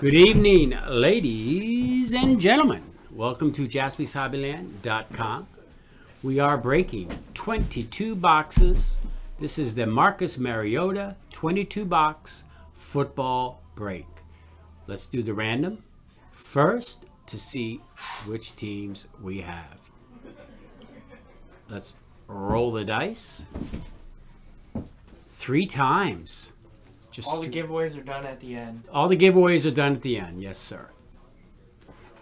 Good evening, ladies and gentlemen. Welcome to jaspyshobbyland.com. We are breaking 22 boxes. This is the Marcus Mariota 22 box football break. Let's do the random first to see which teams we have. Let's roll the dice three times. Just All the three- giveaways are done at the end. all the giveaways are done at the end. Yes, sir.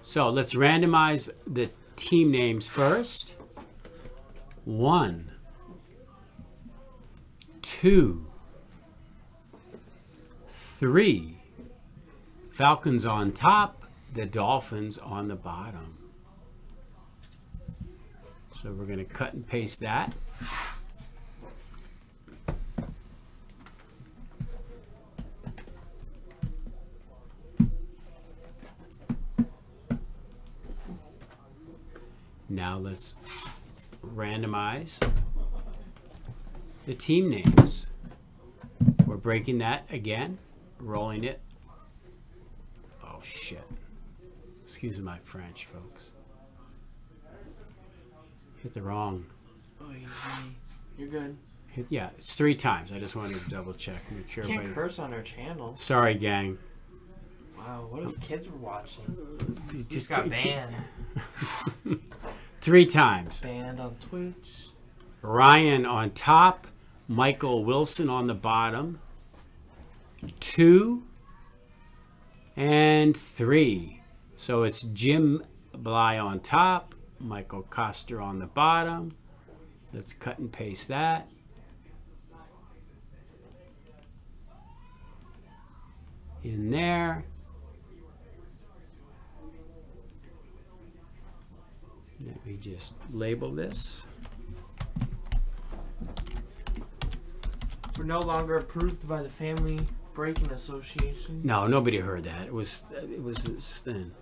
So let's randomize the team names first. One, two, three. Falcons on top, the Dolphins on the bottom. So we're going to cut and paste that. Now let's randomize the team names. We're breaking that again, rolling it. Oh shit. Excuse my French, folks. Hit the wrong. Oh, you're good. Hit, yeah, it's three times. I just wanted to double check, make sure. Can't everybody- curse on our channel. Sorry, gang. Wow, what if kids were watching? He's Just got go- banned. Three times. Banned on Twitch. Ryan on top, Michael Wilson on the bottom, two, and three. So it's Jim Bly on top, Michael Coster on the bottom. Let's cut and paste that. In there. Let me just label this. We're no longer approved by the Family Breaking Association. No, nobody heard that. It was it was thing.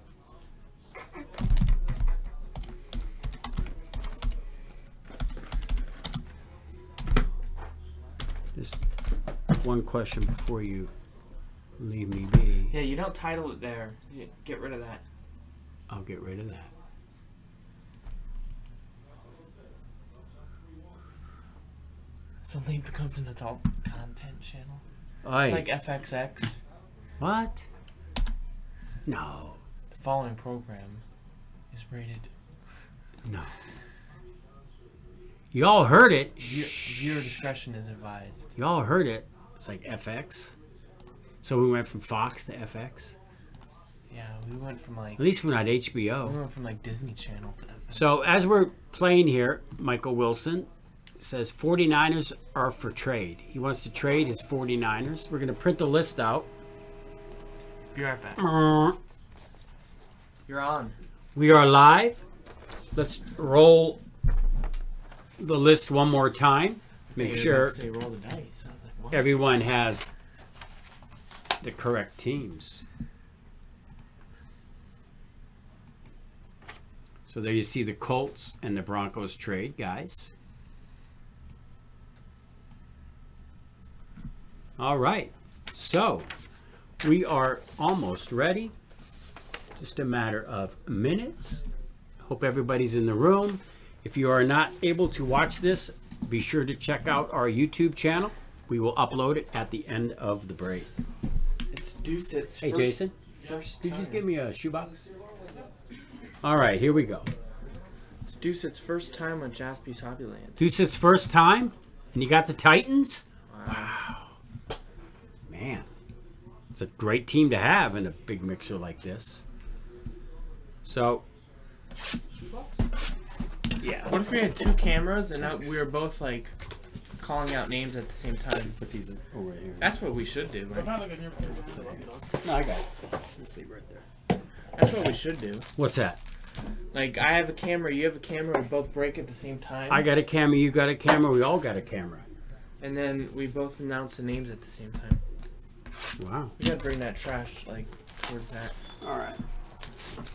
Just one question before you leave me be. Yeah, you don't title it there. Get rid of that. I'll get rid of that. Suddenly it becomes an adult content channel. Oi, It's like FXX. what? No, The following program is rated. no. Y'all heard it. Your, viewer discretion is advised. Y'all heard it. It's like FX. So we went from Fox to FX. Yeah, we went from like At least we're not HBO. we went from like Disney Channel to FX. So as we're playing here, Michael Wilson says 49ers are for trade. He wants to trade his 49ers. We're going to print the list out. Be right back. We You're on. We are live. Let's roll the list one more time. Make You're sure Say roll the dice. Like, everyone has the correct teams. So there you see the Colts and the Broncos trade, guys. All right. So we are almost ready. Just a matter of minutes. Hope everybody's in the room. If you are not able to watch this, be sure to check out our YouTube channel. We will upload it at the end of the break. It's Deuce. It's Hey, first, Jason, First did you just give me a shoebox? All right, here we go. It's Deuce. It's first time on Jaspy's Hobbyland. Deuce's first time, and you got the Titans? Wow. Man, it's a great team to have in a big mixer like this. So, yeah. What if we had two cameras and now we were both like calling out names at the same time? Put these over here. That's what we should do. Right? No, I got it. Just leave right there. That's what we should do. What's that? Like I have a camera, you have a camera, we both break at the same time, I got a camera, you got a camera, we all got a camera. and then we both announce the names at the same time. Wow. We gotta bring that trash like towards that. All right.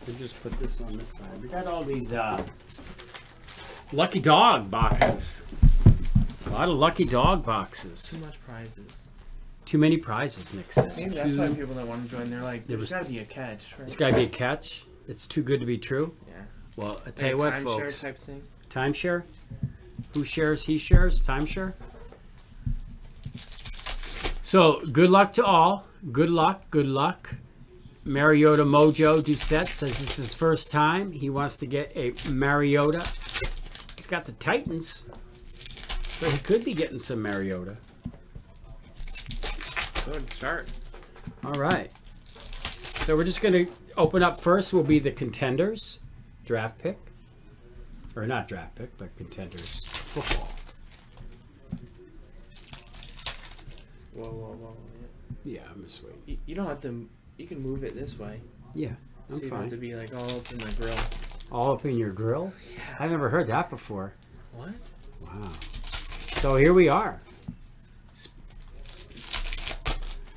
We'll just put this on this side. We got all these uh, lucky dog boxes. A lot of lucky dog boxes. Too much prizes. Too many prizes, Nick says. Maybe that's Too- why people don't want to join. They're like, There there's was- got to be a catch, right? It's got to be a catch. It's too good to be true. Yeah. Well, I Like tell you a what, timeshare folks. type thing. Timeshare? Who shares? He shares? Timeshare? So, good luck to all. Good luck. Good luck. Mariota Mojo Doucette says this is his first time. He wants to get a Mariota. He's got the Titans. So he could be getting some Mariota. Good start. All right. So we're just going to open up first will be the contenders draft pick. Or not draft pick, but contenders football. Whoa, whoa, whoa. yeah. Yeah, I'm just waiting. You, you don't have to. You can move it this way. Yeah, I'm you don't have to be like all up in my grill. All up in your grill? Oh, yeah. I've never heard that before. What? Wow. So here we are. Sp-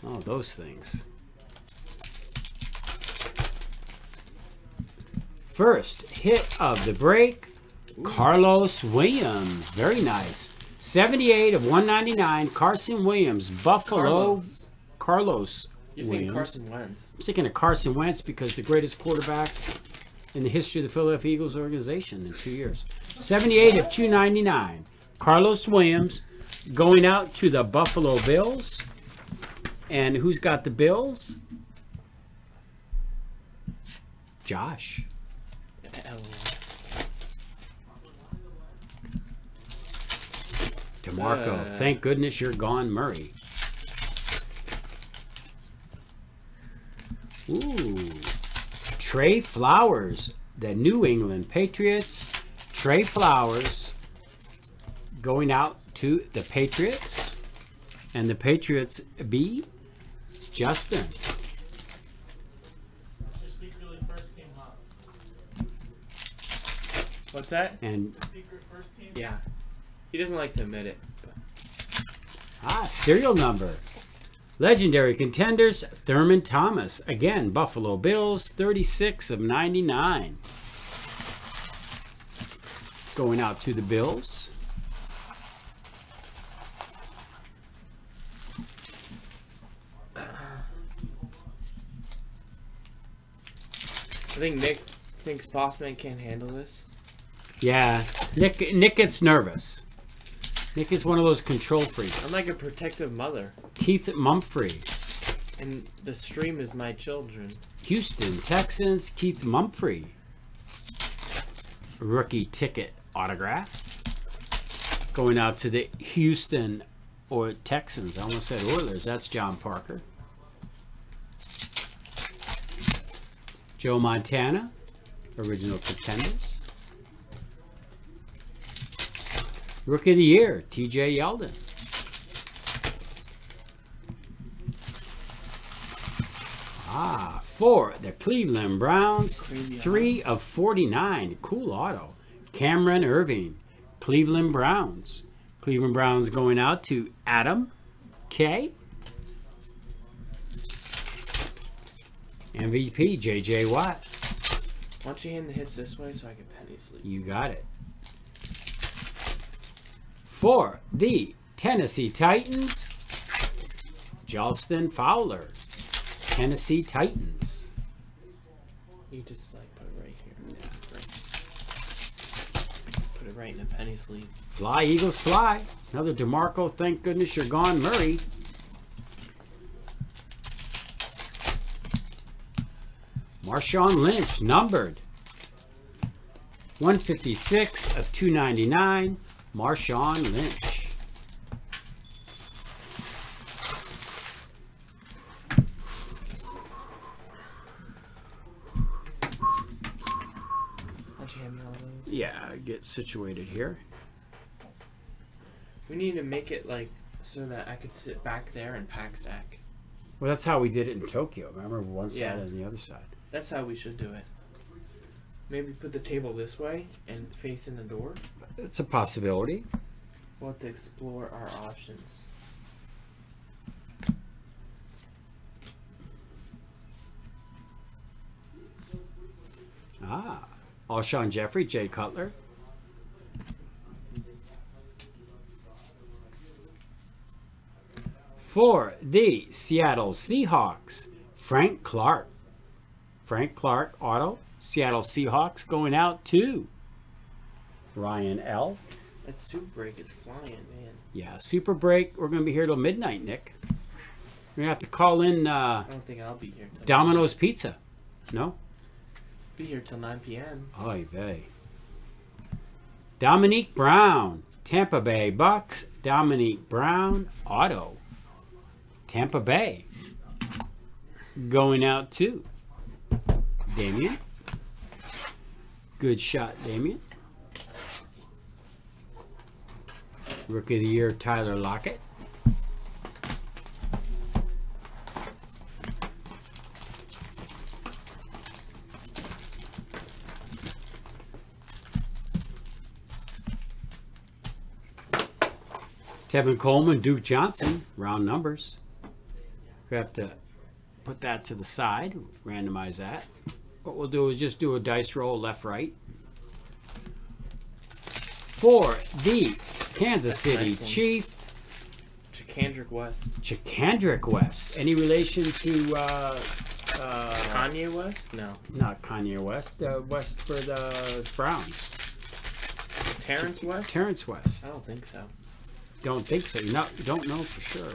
Oh, those things. First hit of the break, Carlos Williams. Very nice. 78 of 199, Carson Williams, Buffalo. Carlos. Carlos You're Williams. thinking Carson Wentz. I'm thinking of Carson Wentz because the greatest quarterback in the history of the Philadelphia Eagles organization in two years. 78 of 299. Carlos Williams going out to the Buffalo Bills. And who's got the Bills? Josh. DeMarco. Uh. Thank goodness you're gone, Murray. Ooh. Trey Flowers, the New England Patriots. Trey Flowers going out to the Patriots. And the Patriots be Justin. Your secretly first team up. What's that? And Secret first team. Yeah. He doesn't like to admit it. Ah, serial number. Legendary contenders, Thurman Thomas. Again, Buffalo Bills, 36 of 99. Going out to the Bills. I think Nick thinks Bossman can't handle this. Yeah, Nick Nick gets nervous. Nick is one of those control freaks. I'm like a protective mother, Keith Mumphrey, and the stream is my children. Houston Texans, Keith Mumphrey. Rookie ticket autograph. Going out to the Houston or Texans. I almost said Oilers. That's John Parker. Joe Montana, original contenders. Rookie of the Year, TJ Yeldon. Ah, for the Cleveland Browns, three of 49. Cool auto. Cameron Erving, Cleveland Browns. Cleveland Browns going out to Adam K. MVP, JJ Watt. Why don't you hand the hits this way so I can penny sleep? You got it. For the Tennessee Titans, Jalston Fowler. Tennessee Titans. You just like put it right here. Yeah, right. Put it right in the penny sleeve. Fly, Eagles, fly. Another DeMarco. Thank goodness you're gone, Murray. Marshawn Lynch, numbered. 156 of 299. Marshawn Lynch. Why don't you hand me all those? Yeah, get situated here. We need to make it like so that I could sit back there and pack stack. Well, that's how we did it in Tokyo. Remember, one side Yeah. and the other side. That's how we should do it. Maybe put the table this way and face in the door. It's a possibility. We'll have to explore our options. Ah, Alshon Jeffrey, Jay Cutler. For the Seattle Seahawks, Frank Clark. Frank Clark auto. Seattle Seahawks going out to Ryan L. That super break is flying, man. Yeah, super break. We're going to be here till midnight, Nick. We're going to have to call in uh, I don't think I'll be here till Domino's Pizza. No? be here till 9 p.m. Oy vey. Dominique Brown, Tampa Bay Bucks. Dominique Brown, auto. Tampa Bay. Going out to Damien. Good shot, Damien. Rookie of the Year, Tyler Lockett. Tevin Coleman, Duke Johnson, round numbers. We have to put that to the side, randomize that. What we'll do is just do a dice roll left right. For the Kansas City Nice. Chief, Charcandrick West. Charcandrick West. Any relation to uh, uh, Kanye West? No. not Kanye West, uh, West for the Browns? Terrance West? Terrance West. I don't think so. Don't think so. You not, don't know for sure.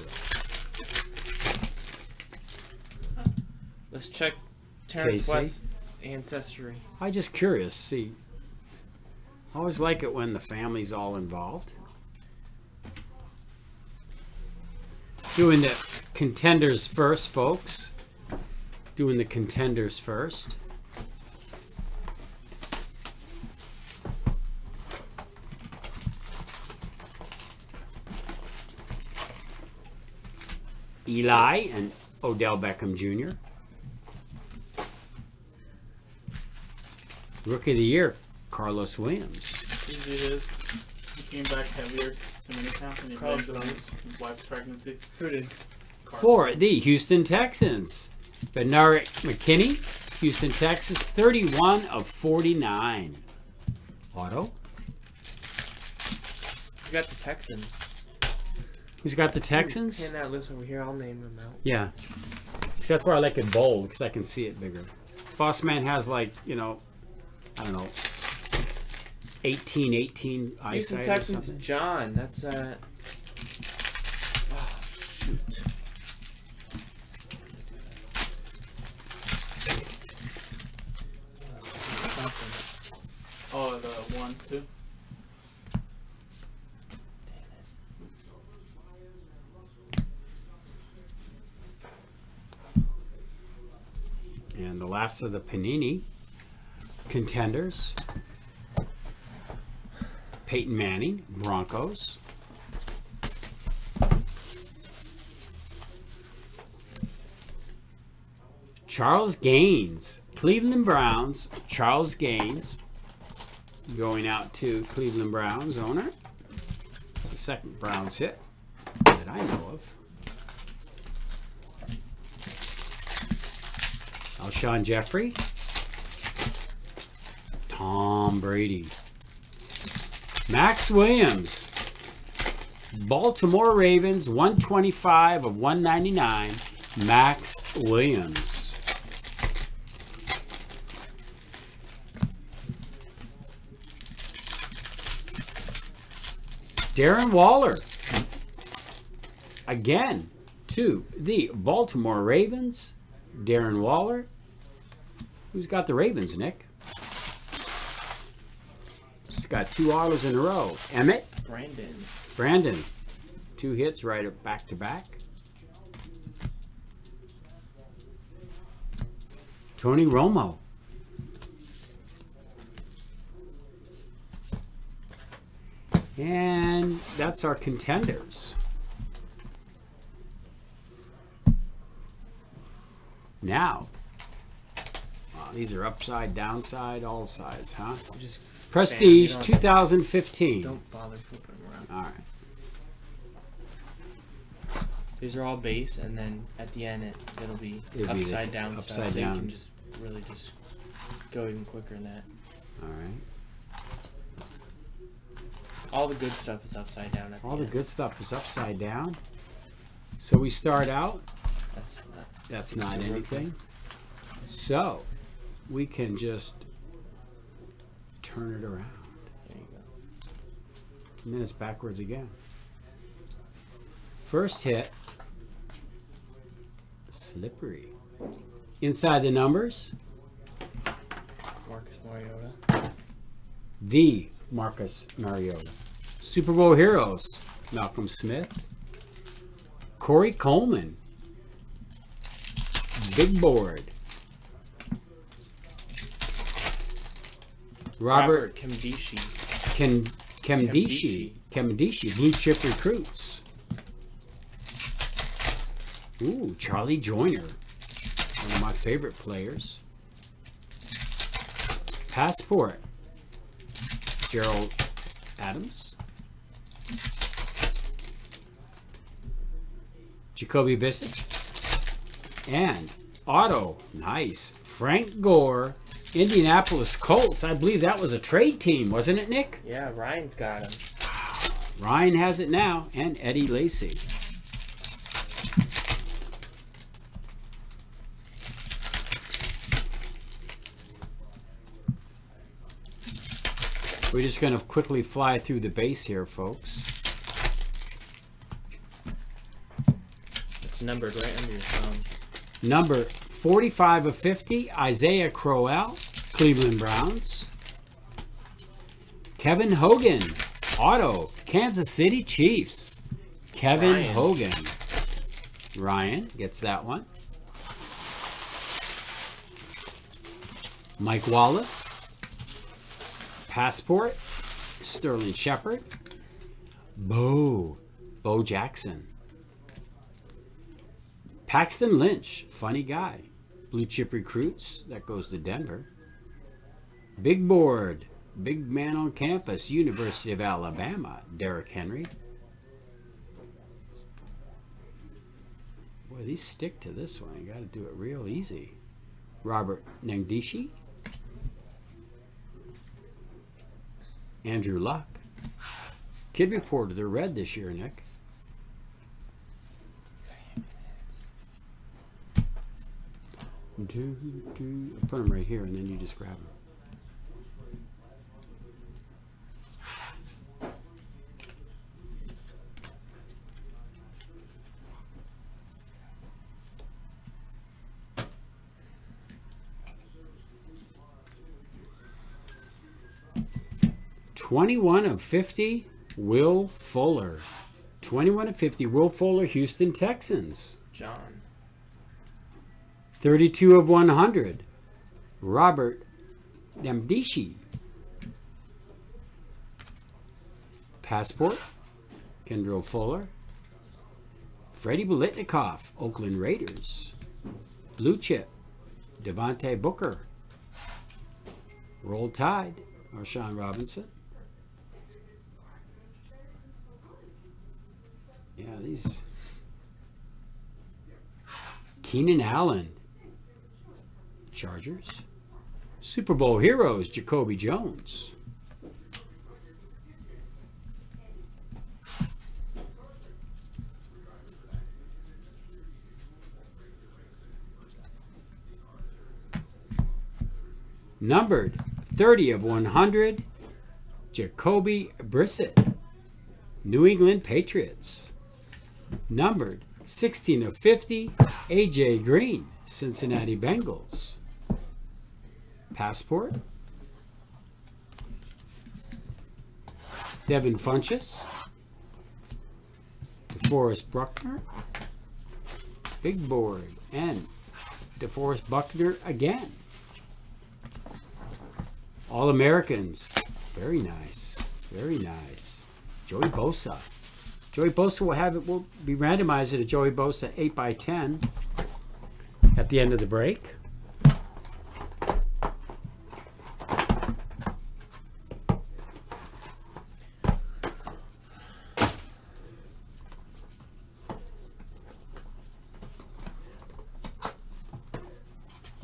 Let's check Terrence Casey. West ancestry. I just curious. See, I always like it when the family's all involved. Doing the contenders first, folks. Doing the contenders first. Eli and Odell Beckham Jr. Rookie of the Year, Carlos Williams. Usually it is. He came back heavier to Minicamp and he Carlos blamed it his wife's pregnancy. Who did? For the Houston Texans, Benardrick McKinney, Houston, Texas, 31 of 49. Auto. We got the Texans. He's got the Hand Texans? that list over here. I'll name them out. Yeah. 'Cause that's why I like it bold, because I can see it bigger. Boss Man has like, you know, I don't know, 18, 18 Houston eyesight or Texans. something. John. That's uh. ah, shoot. Oh, the one, two. And the last of the Panini contenders Peyton Manning, Broncos. Charles Gaines, Cleveland Browns. Charles Gaines going out to Cleveland Browns owner. It's the second Browns hit that I know of. Alshon Jeffrey. Tom Brady. Max Williams. Baltimore Ravens, 125 of 199. Max Williams. Darren Waller. Again, to the Baltimore Ravens. Darren Waller. Who's got the Ravens, Nick? Got two autos in a row. Emmett, Brandon. Brandon. Two hits right up back to back. Tony Romo. And that's our contenders. Now, wow, these are upside, downside, all sides, huh? Just Prestige don't- 2015. don't bother flipping them around. All right. These are all base, and then at the end it it'll be It'll be upside down upside stuff. So you can just really just go even quicker than that. All right. All the good stuff is upside down All the the good stuff is upside down. So we start out. That's not. That's not anything. So we can just turn it around. There you go. And then it's backwards again. First hit. Slippery. Inside the numbers, Marcus Mariota. the Marcus Mariota. Super Bowl heroes, Malcolm Smith. Corey Coleman. Big board. Robert Nkemdiche. Ken, Nkemdiche. Nkemdiche. Blue chip recruits. Ooh, Charlie Joiner. One of my favorite players. Passport. Gerald Adams. Jacoby Brissett. And Auto. Nice. Frank Gore. Indianapolis Colts. I believe that was a trade team, wasn't it, Nick? Yeah, Ryan's got him. Ryan has it now, and Eddie Lacy. We're just going to quickly fly through the base here, folks. It's numbered right under your thumb. Number 45 of 50, Isaiah Crowell, Cleveland Browns. Kevin Hogan, Auto, Kansas City Chiefs. Kevin Ryan. Hogan. Ryan gets that one. Mike Wallace. Passport. Sterling Shepard. Bo. Bo Jackson. Paxton Lynch, funny guy. Blue chip recruits, that goes to Denver. Big board, big man on campus, University of Alabama, Derrick Henry. Boy, these stick to this one. You got to do it real easy. Robert Nkemdiche. Andrew Luck. Kid Reporter, they're red this year, Nick. Do, do. Put them right here, and then you just grab them. Twenty-one of fifty, Will Fuller. Twenty-one of fifty, Will Fuller, Houston Texans. John. 32 of 100. Robert Nkemdiche. Passport. Kendall Fuller. Freddie Biletnikoff, Oakland Raiders. Blue Chip. Devontae Booker. Roll Tide, Marshawn Robinson. Yeah, these. Keenan Allen, Chargers. Super Bowl heroes, Jacoby Jones. Numbered 30 of 100, Jacoby Brissett, New England Patriots. Numbered 16 of 50, AJ Green, Cincinnati Bengals. Passport. Devin Funchess. DeForest Buckner. Big board. And DeForest Buckner again. All Americans. Very nice. Very nice. Joey Bosa. Joey Bosa will have it. We'll be randomizing a Joey Bosa 8 by 10 at the end of the break.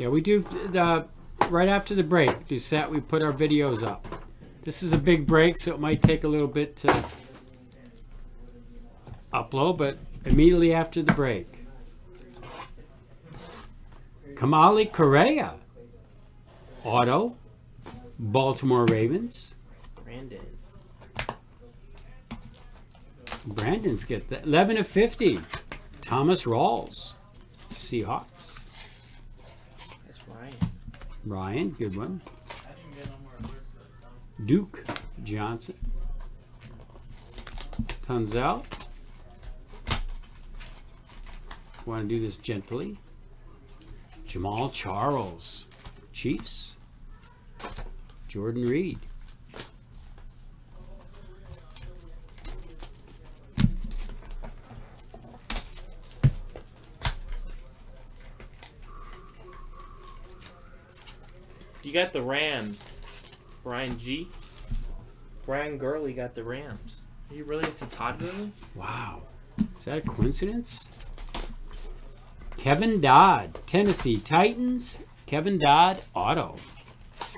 Yeah, we do the right after the break. Do set. We put our videos up. This is a big break, so it might take a little bit to upload, but immediately after the break. Kamalei Correa, auto, Baltimore Ravens. Brandon. Brandon's get that 11 of 50. Thomas Rawls, Seahawks. Ryan. Good one. I didn't get no more alerts this time. Duke Johnson. Tunsil. Want to do this gently. Jamaal Charles. Chiefs. Jordan Reed. Got the Rams. Brian G. Brian Gurley got the Rams. Are you really into Todd Gurley? Wow. Is that a coincidence? Kevin Dodd. Tennessee Titans. Kevin Dodd, auto.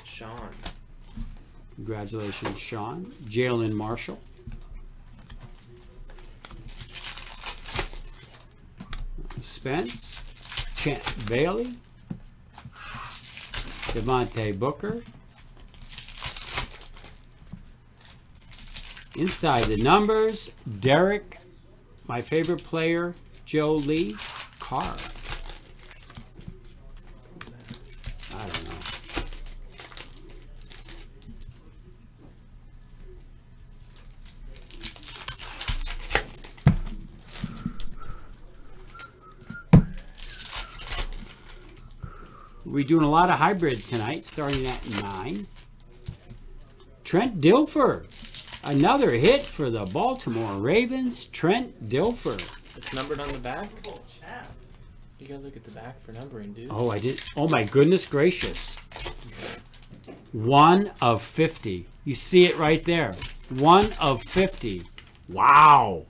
Sean. Congratulations, Sean. Jalen Marshall. Spence. Champ Bailey. Devontae Booker. Inside the numbers, Derek, my favorite player, Joe Lee, Carr. I don't know. We're doing a lot of hybrid tonight, starting at 9. Trent Dilfer. Another hit for the Baltimore Ravens. Trent Dilfer. It's numbered on the back. You gotta look at the back for numbering, dude. Oh, I did. Oh, my goodness gracious. One of 50. You see it right there. One of 50. Wow.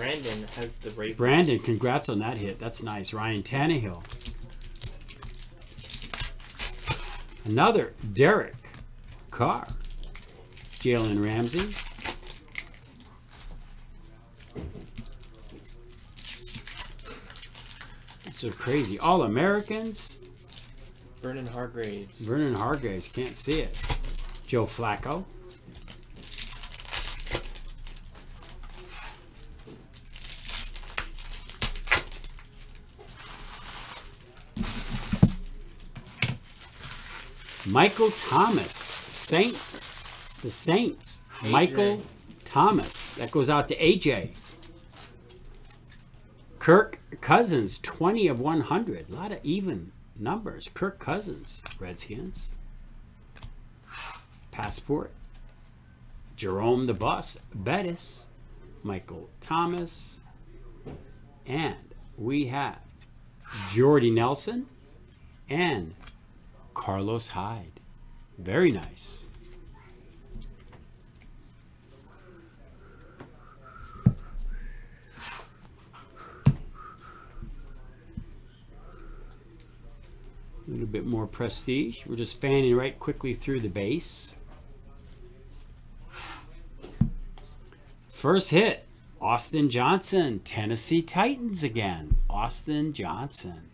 Brandon has the Ravens. Brandon, congrats on that hit. That's nice. Ryan Tannehill. Another Derek Carr. Jalen Ramsey. Is crazy. All Americans. Vernon Hargreaves. Vernon Hargreaves. Can't see it. Joe Flacco. Michael Thomas, Saint, the Saints. AJ. Michael Thomas. That goes out to AJ. Kirk Cousins, 20 of 100. A lot of even numbers. Kirk Cousins, Redskins. Passport. Jerome the Bus, Bettis. Michael Thomas. And we have Jordy Nelson and Carlos Hyde. Very nice. A little bit more prestige. We're just fanning right quickly through the base. First hit, Austin Johnson, Tennessee Titans again. Austin Johnson.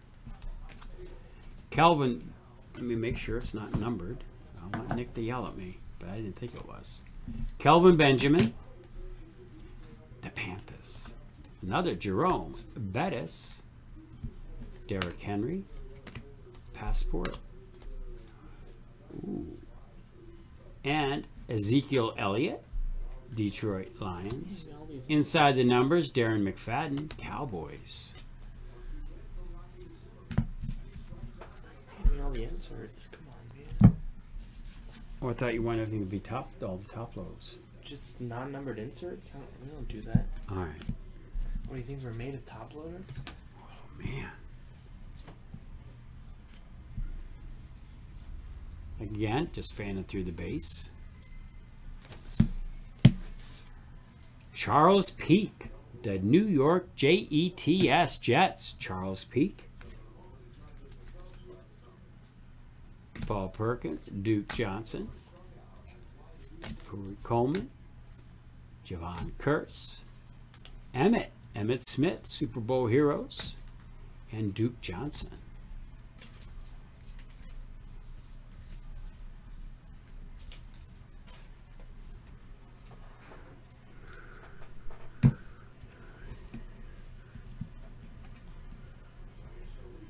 Calvin, let me make sure it's not numbered. I want Nick to yell at me, but I didn't think it was. Kelvin Benjamin, the Panthers. Another Jerome Bettis, Derrick Henry, Passport. Ooh. And Ezekiel Elliott, Detroit Lions. Inside the numbers, Darren McFadden, Cowboys. Hand me all the inserts. Come on, man. Oh, I thought you wanted everything to be top, all the top loads. Just non-numbered inserts? I don't, we don't do that. All right. What do you think we're made of top loaders? Oh, man. Again, just fanning through the base. Charles Peake, the New York Jets Jets. Charles Peake. Paul Perkins, Duke Johnson, Corey Coleman, Javon Curse, Emmitt, Emmitt Smith, Super Bowl Heroes, and Duke Johnson.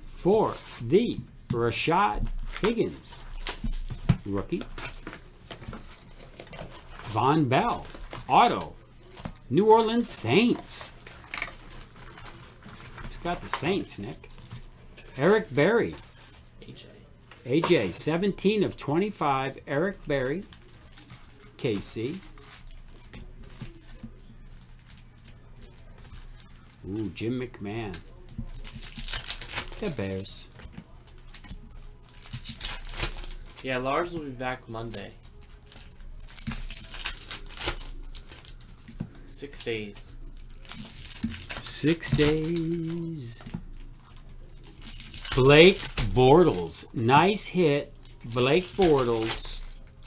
For the Rashad Higgins rookie. Vonn Bell, auto. New Orleans Saints. Who's got the Saints, Nick? Eric Berry, AJ. AJ, 17 of 25. Eric Berry, KC. Ooh, Jim McMahon. The Bears. Yeah, Lars will be back Monday. Six days. Six days. Blake Bortles. Nice hit. Blake Bortles.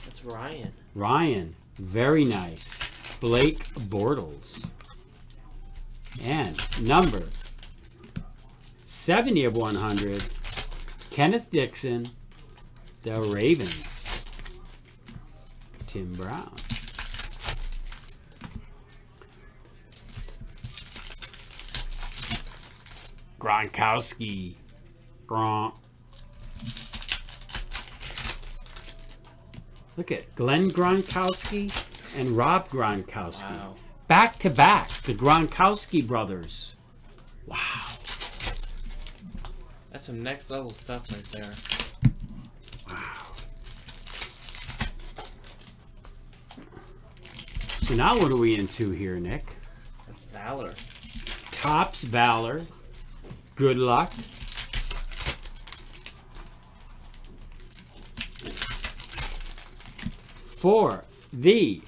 That's Ryan. Ryan. Very nice. Blake Bortles. And number 70 of 100. Kenneth Dixon. The Ravens. Tim Brown. Gronkowski. Gronk. Look at Glenn Gronkowski and Rob Gronkowski. Wow. Back to back, the Gronkowski brothers. Wow. That's some next level stuff right there. So now what are we into here, Nick? Valor. Topps Valor. Good luck. For the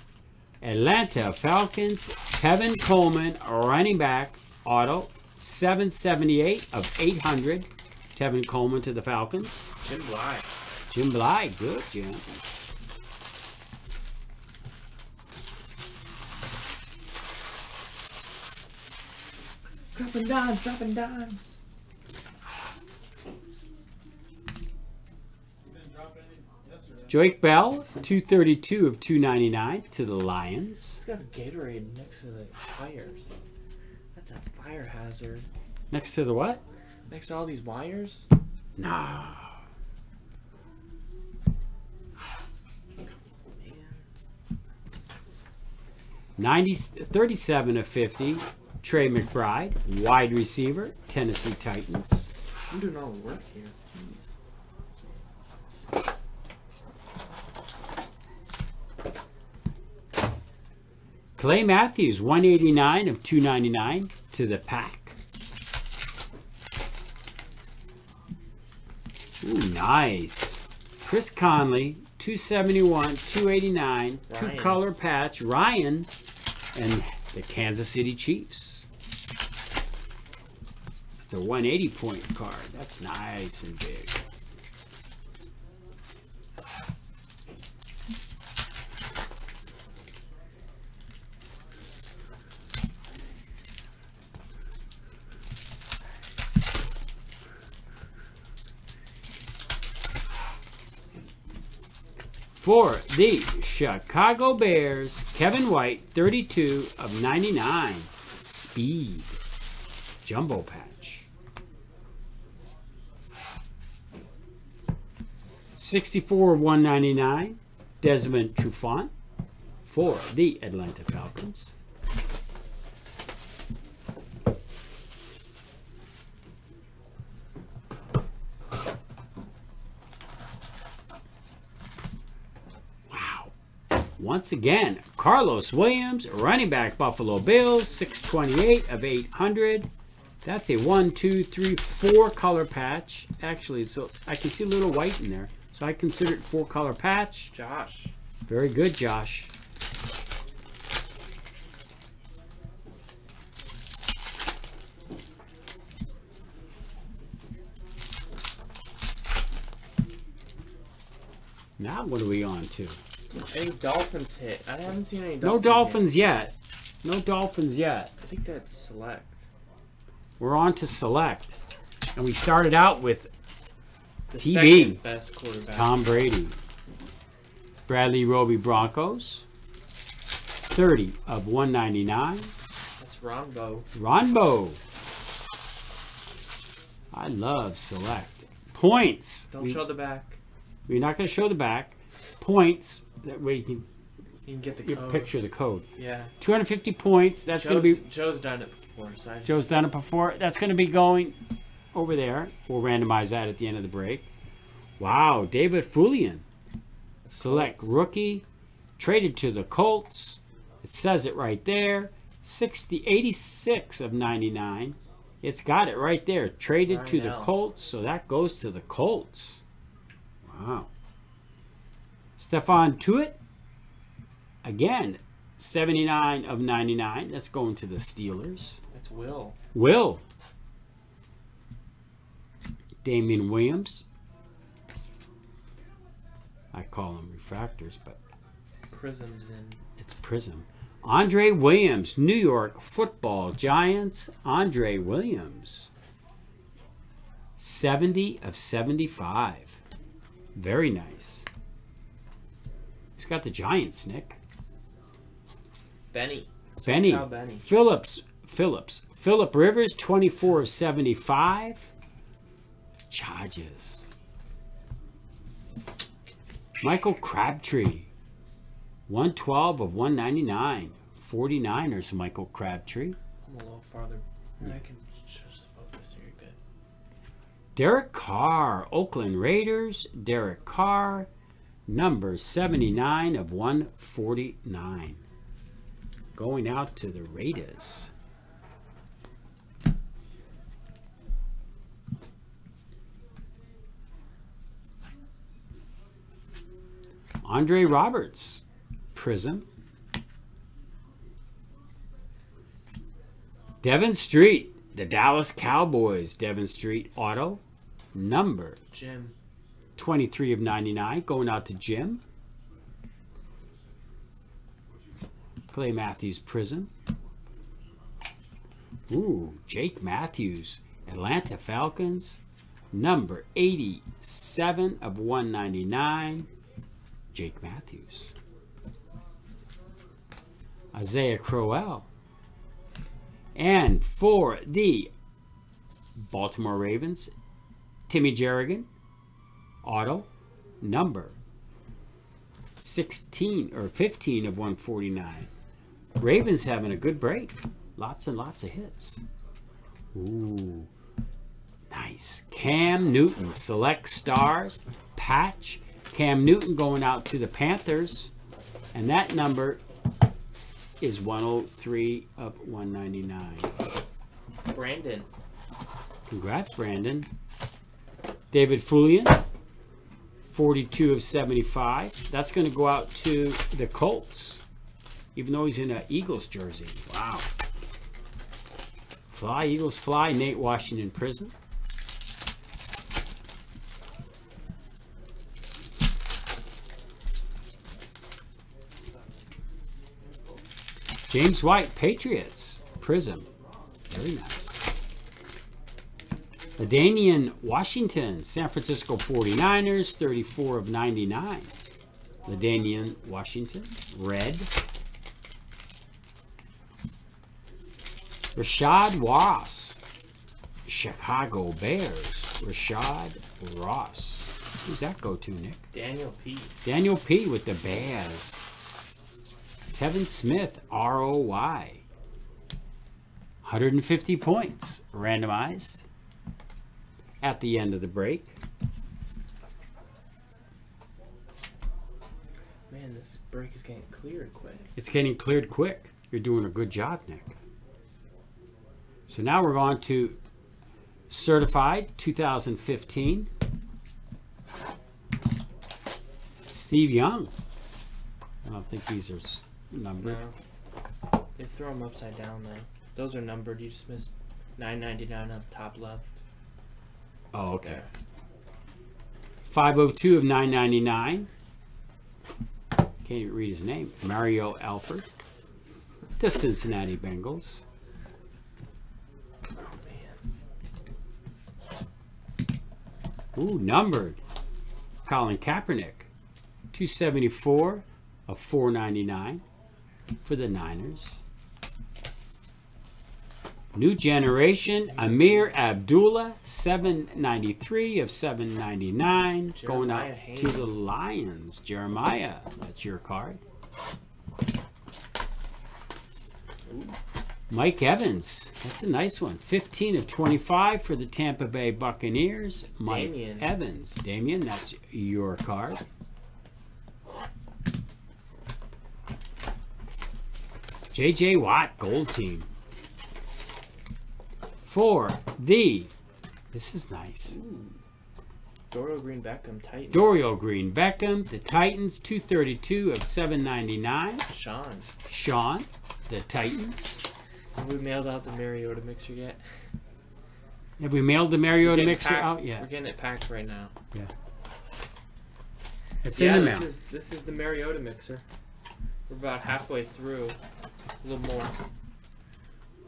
Atlanta Falcons, Tevin Coleman, running back, auto, 778 of 800. Tevin Coleman to the Falcons. Jim Bly. Jim Bly, good, Jim. Dropping dimes, dropping dimes. Joique Bell, 232 of 299 to the Lions. It's got a Gatorade next to the tires. That's a fire hazard. Next to the what? Next to all these wires? No. Man. 90, 37 of 50. Tre McBride, wide receiver, Tennessee Titans. I'm doing all the work here. Jeez. Clay Matthews, 189 of 299 to the pack. Ooh, nice. Chris Conley, 271, 289, two color patch. Ryan and the Kansas City Chiefs. It's a 180 point card. That's nice and big. For the Chicago Bears, Kevin White, 32 of 99. Speed. Jumbo patch. 64 of 199. Desmond Trufant for the Atlanta Falcons. Wow. Once again, Carlos Williams, running back Buffalo Bills, 628 of 800. That's a one, two, three, four color patch. Actually, so I can see a little white in there. So I consider it four color patch. Josh. Very good, Josh. Now what are we on to? Any Dolphins hit? I haven't seen any Dolphins. No yet. Dolphins yet. No Dolphins yet. I think that's select. We're on to select. And we started out with The TB. second best quarterback. Tom Brady. Bradley Roby Broncos. 30 of 199. That's Ronbo. Ronbo. I love select. Points. Don't We, show the back. we're not going to show the back. Points. That way you can You can get the code. picture the code. Yeah. 250 points. That's going to be Joe's done it before, so Joe's done it before. That's going to be going over there. We'll randomize that at the end of the break. Wow, David Fulian. Select Colts. rookie. Traded to the Colts. It says it right there. 60, 86 of 99. It's got it right there. Traded to the Colts. So that goes to the Colts. Wow. Stephon Tuitt. Again, 79 of 99. That's going to the Steelers. That's Will. Will. Damian Williams. I call them refractors, but Prisms in. it's Prism. Andre Williams, New York Football Giants. Andre Williams. 70 of 75. Very nice. He's got the Giants, Nick. Benny. Benny. Benny. Phillips. Phillips. Philip Rivers, 24 of 75. Charges. Michael Crabtree, 112 of 199. 49ers, Michael Crabtree. I'm a little farther. I can just focus here. Good. Derek Carr, Oakland Raiders. Derek Carr, number 79 of 149. Going out to the Raiders. Andre Roberts, Prism. Devin Street, the Dallas Cowboys, Devin Street Auto, number Jim. 23 of 99, going out to Jim. Clay Matthews Prism. Ooh, Jake Matthews, Atlanta Falcons, number 87 of 199, Jake Matthews. Isaiah Crowell. And for the Baltimore Ravens, Timmy Jernigan, auto, number 16 or 15 of 149. Ravens having a good break. Lots and lots of hits. Ooh. Nice. Cam Newton, select stars, patch. Cam Newton going out to the Panthers. And that number is 103 of 199. Brandon. Congrats, Brandon. David Fulian, 42 of 75. That's going to go out to the Colts, even though he's in an Eagles jersey. Wow. Fly, Eagles fly. Nate Washington Prism. James White, Patriots, Prism. Very nice. Ladanian Washington, San Francisco 49ers, 34 of 99. Ladanian Washington, red. Rashad Ross, Chicago Bears. Rashad Ross. Who's that go to, Nick? Daniel P. Daniel P. with the Bears. Tevin Smith, ROY. 150 points randomized at the end of the break. Man, this break is getting cleared quick. It's getting cleared quick. You're doing a good job, Nick. So now we're on to certified 2015. Steve Young. I don't think these are numbered. No. They throw them upside down though. Those are numbered. You just missed 999 on the top left. Oh, okay. There. 502 of 999. Can't even read his name. Mario Alford. the Cincinnati Bengals. Oh man. Ooh, numbered. Colin Kaepernick, 274 of 499 for the Niners. New generation, Ameer Abdullah, 793 of 799, going out Jeremiah to the Lions. Jeremiah, that's your card. Mike Evans, that's a nice one. 15 of 25 for the Tampa Bay Buccaneers. Mike Damian. Evans. Damien, that's your card. JJ Watt, gold team. For the, this is nice. Dorial Green Beckham, Titans. Dorial Green Beckham, the Titans, 232 of 799. Sean. Sean, the Titans. Have we mailed out the Mariota mixer yet? Have we mailed the Mariota mixer packed- out yet? We're getting it packed right now. Yeah. It's yeah, in the this mail. is this is the Mariota mixer. We're about halfway through. A little more.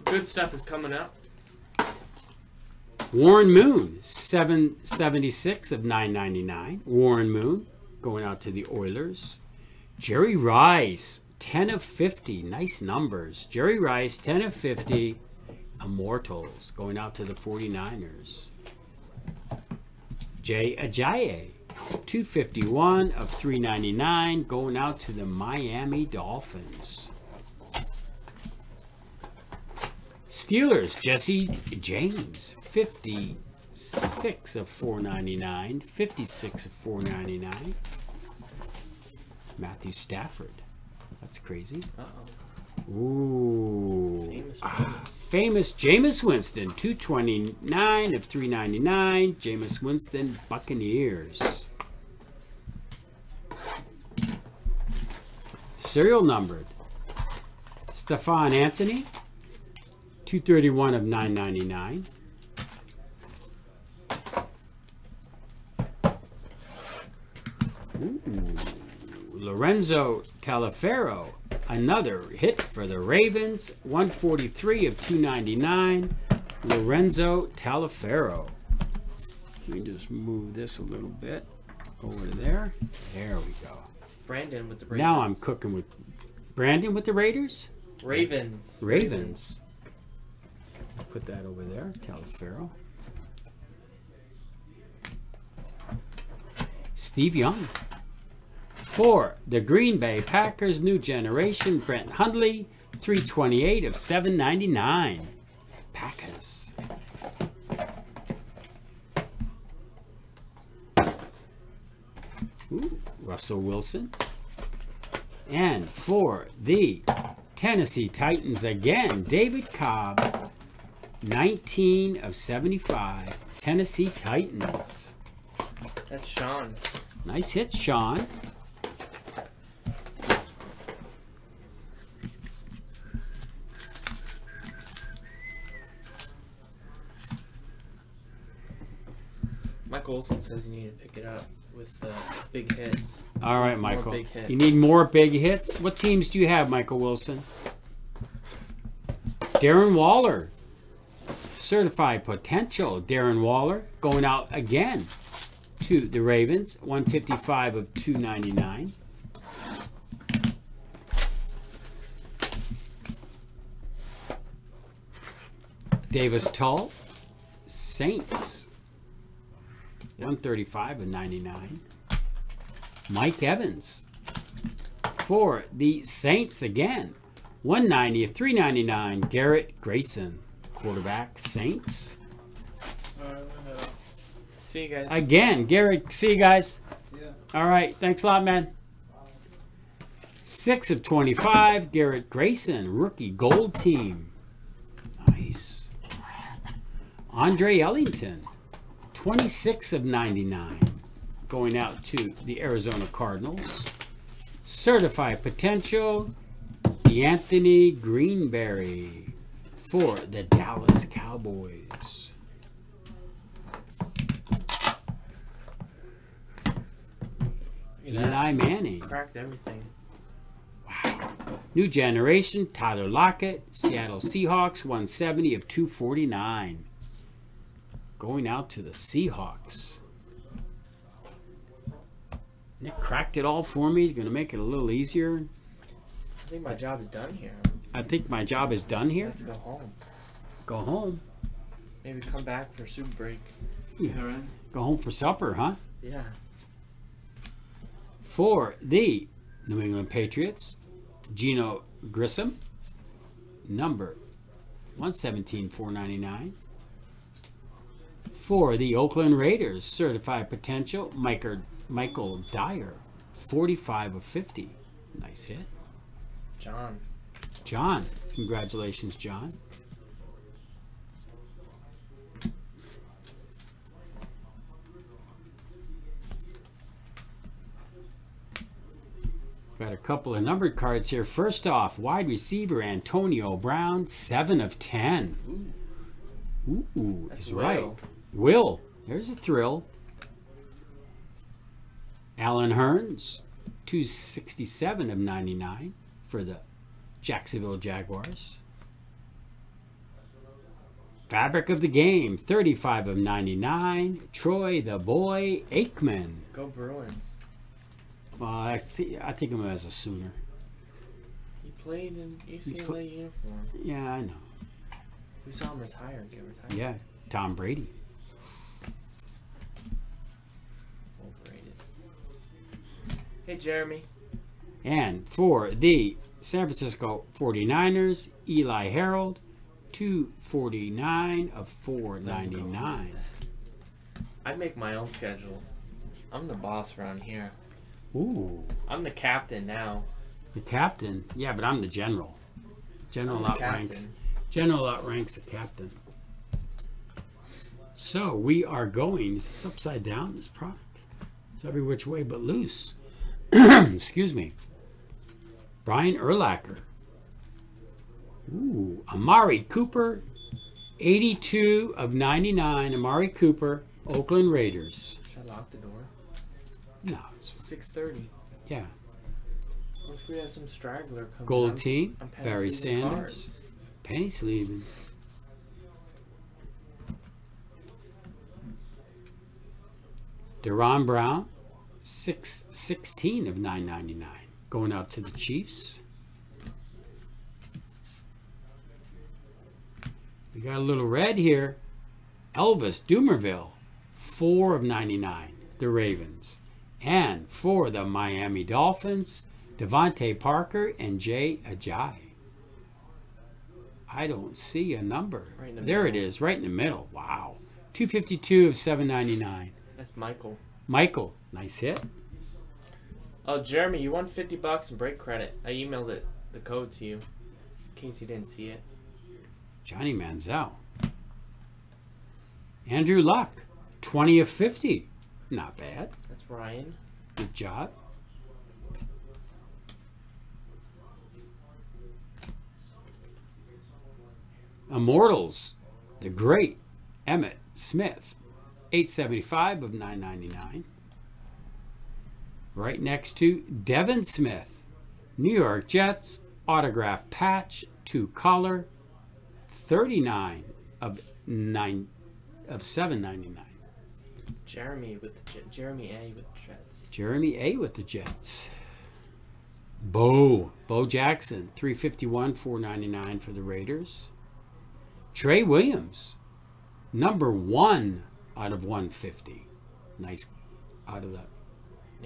Good stuff is coming up. Warren Moon, 776 of 999. Warren Moon going out to the Oilers. Jerry Rice, 10 of 50. Nice numbers. Jerry Rice, 10 of 50. Immortals going out to the 49ers. Jay Ajayi, 251 of 399 going out to the Miami Dolphins. Steelers, Jesse James, 56 of 499, 56 of 499. Matthew Stafford. That's crazy. Uh oh. Ooh. Famous Ah, famous Jameis Winston, 229 of 399. Jameis Winston, Buccaneers. Serial numbered. Stephone Anthony, 231 of 999. Ooh. Lorenzo Taliaferro, another hit for the Ravens, 143 of 299. Lorenzo Taliaferro. Let me just move this a little bit over there. There we go. Brandon with the Ravens. Now I'm cooking with Brandon with the Raiders. Ravens. Ravens. Put that over there. Taliaferro. Steve Young. For the Green Bay Packers, new generation, Brett Hundley, 328 of 799. Packers. Ooh, Russell Wilson. And for the Tennessee Titans again, David Cobb, 19 of 75. Tennessee Titans. That's Sean. Nice hit, Sean. Mike Olson says you need to pick it up with uh, big hits. All right, Some Michael. You need more big hits? What teams do you have, Michael Wilson? Darren Waller. Certified potential. Darren Waller going out again to the Ravens. 155 of 299. Davis Tull. Saints. 135 of 99. Mike Evans for the Saints again. 190 of 399. Garrett Grayson, quarterback, Saints. Alright, I'm gonna head out. See you guys. Again, Garrett, see you guys. Yeah. All right, thanks a lot, man. 6 of 25. Garrett Grayson, rookie gold team. Nice. Andre Ellington, 26 of 99. Going out to the Arizona Cardinals. Certified potential, Anthony Greenberry for the Dallas Cowboys. Look at that. Eli Manning. Cracked everything. Wow. New Generation, Tyler Lockett, Seattle Seahawks, 170 of 249. Going out to the Seahawks. Nick cracked it all for me. He's going to make it a little easier. I think my job is done here. I think my job is done here. Let's go home. Go home. Maybe come back for soup break. They're. Go home for supper, huh? Yeah. For the New England Patriots, Geneo Grissom, number 117 499. For the Oakland Raiders, certified potential, Michael, Michael Dyer, 45 of 50. Nice hit. John. John, congratulations, John. Got a couple of numbered cards here. First off, wide receiver Antonio Brown, 7 of 10. Ooh, That's is right. Will. Will, there's a thrill. Allen Hurns, 267 of 99 for the Jacksonville Jaguars. Fabric of the game, 35 of 99. Troy the Boy Aikman. Go Bruins. Well, I, th- I think him as a Sooner. He played in UCLA pl- uniform. Yeah, I know. We saw him retire. Get retired. Yeah, Tom Brady. Overrated. Hey Jeremy. And for the San Francisco 49ers, Eli Harold, 249 of 499. I'd make my own schedule. I'm the boss around here. Ooh, I'm the captain now. the captain. Yeah, but I'm the general. General outranks. captain. General outranks the captain. So we are going. Is this upside down? This product. It's every which way but loose. Excuse me. Brian Urlacher. Ooh, Amari Cooper, 82 of 99. Amari Cooper, Oakland Raiders. Should I lock the door? No, it's Six thirty. yeah. What if we have some straggler coming? Gold I'm- team, I'm Barry Sanders, penny sleeving. Deron Brown, six sixteen of nine ninety nine, going out to the Chiefs. We got a little red here. Elvis Dumervil, four of ninety nine, the Ravens, and for the Miami Dolphins, DeVante Parker and Jay Ajayi. I don't see a number. Right the there it middle. is, right in the middle. Wow. 252 of 799. That's Michael. Michael, nice hit. Oh, Jeremy, you won 50 bucks in break credit. I emailed it, the code to you, in case you didn't see it. Johnny Manziel. Andrew Luck, 20 of 50. Not bad. That's Ryan. Good job. Immortals, the great Emmitt Smith, 875 of 999. Right next to Devin Smith, New York Jets, autograph patch, to color, 39 of 9 of 799. Jeremy with the Jeremy A with the Jets. Jeremy A with the Jets. Bo. Bo Jackson, 351, 499 for the Raiders. Trey Williams, number one out of 150. Nice out of that.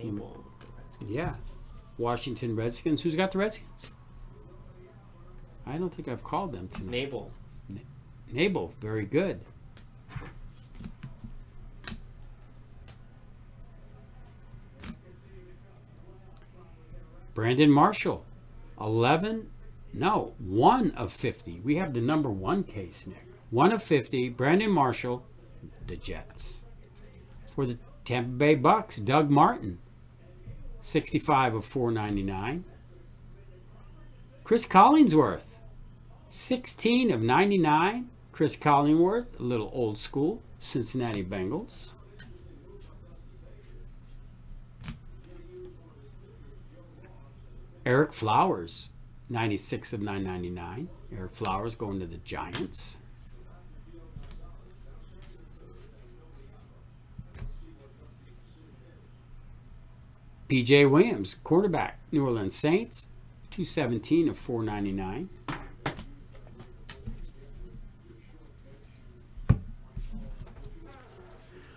Redskins. Mm. Yeah. Washington Redskins. Who's got the Redskins? I don't think I've called them tonight. Nabel. Nabel, very good. Brandon Marshall, 11, no, 1 of 50. We have the number one case, Nick. 1 of 50, Brandon Marshall, the Jets. For the Tampa Bay Bucks, Doug Martin, 65 of 499. Cris Collinsworth, 16 of 99. Cris Collinsworth, a little old school, Cincinnati Bengals. Ereck Flowers, 96 of 999. Ereck Flowers going to the Giants. PJ Williams, quarterback, New Orleans Saints, 217 of 499.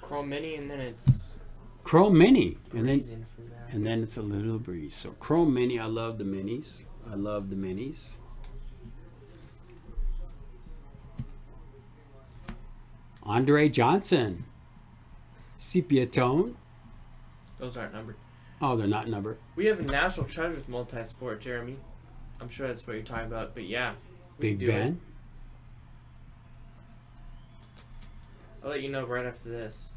Chrome Mini, and then it's Chrome Mini, and then freezing from that. and then it's a little breeze. So Chrome Mini, I love the minis. I love the minis. Andre Johnson, sepia tone. Those aren't numbered. Oh, they're not numbered. We have a National Treasures multi-sport, Jeremy. I'm sure that's what you're talking about, but yeah. Big do it. Ben. I'll let you know right after this.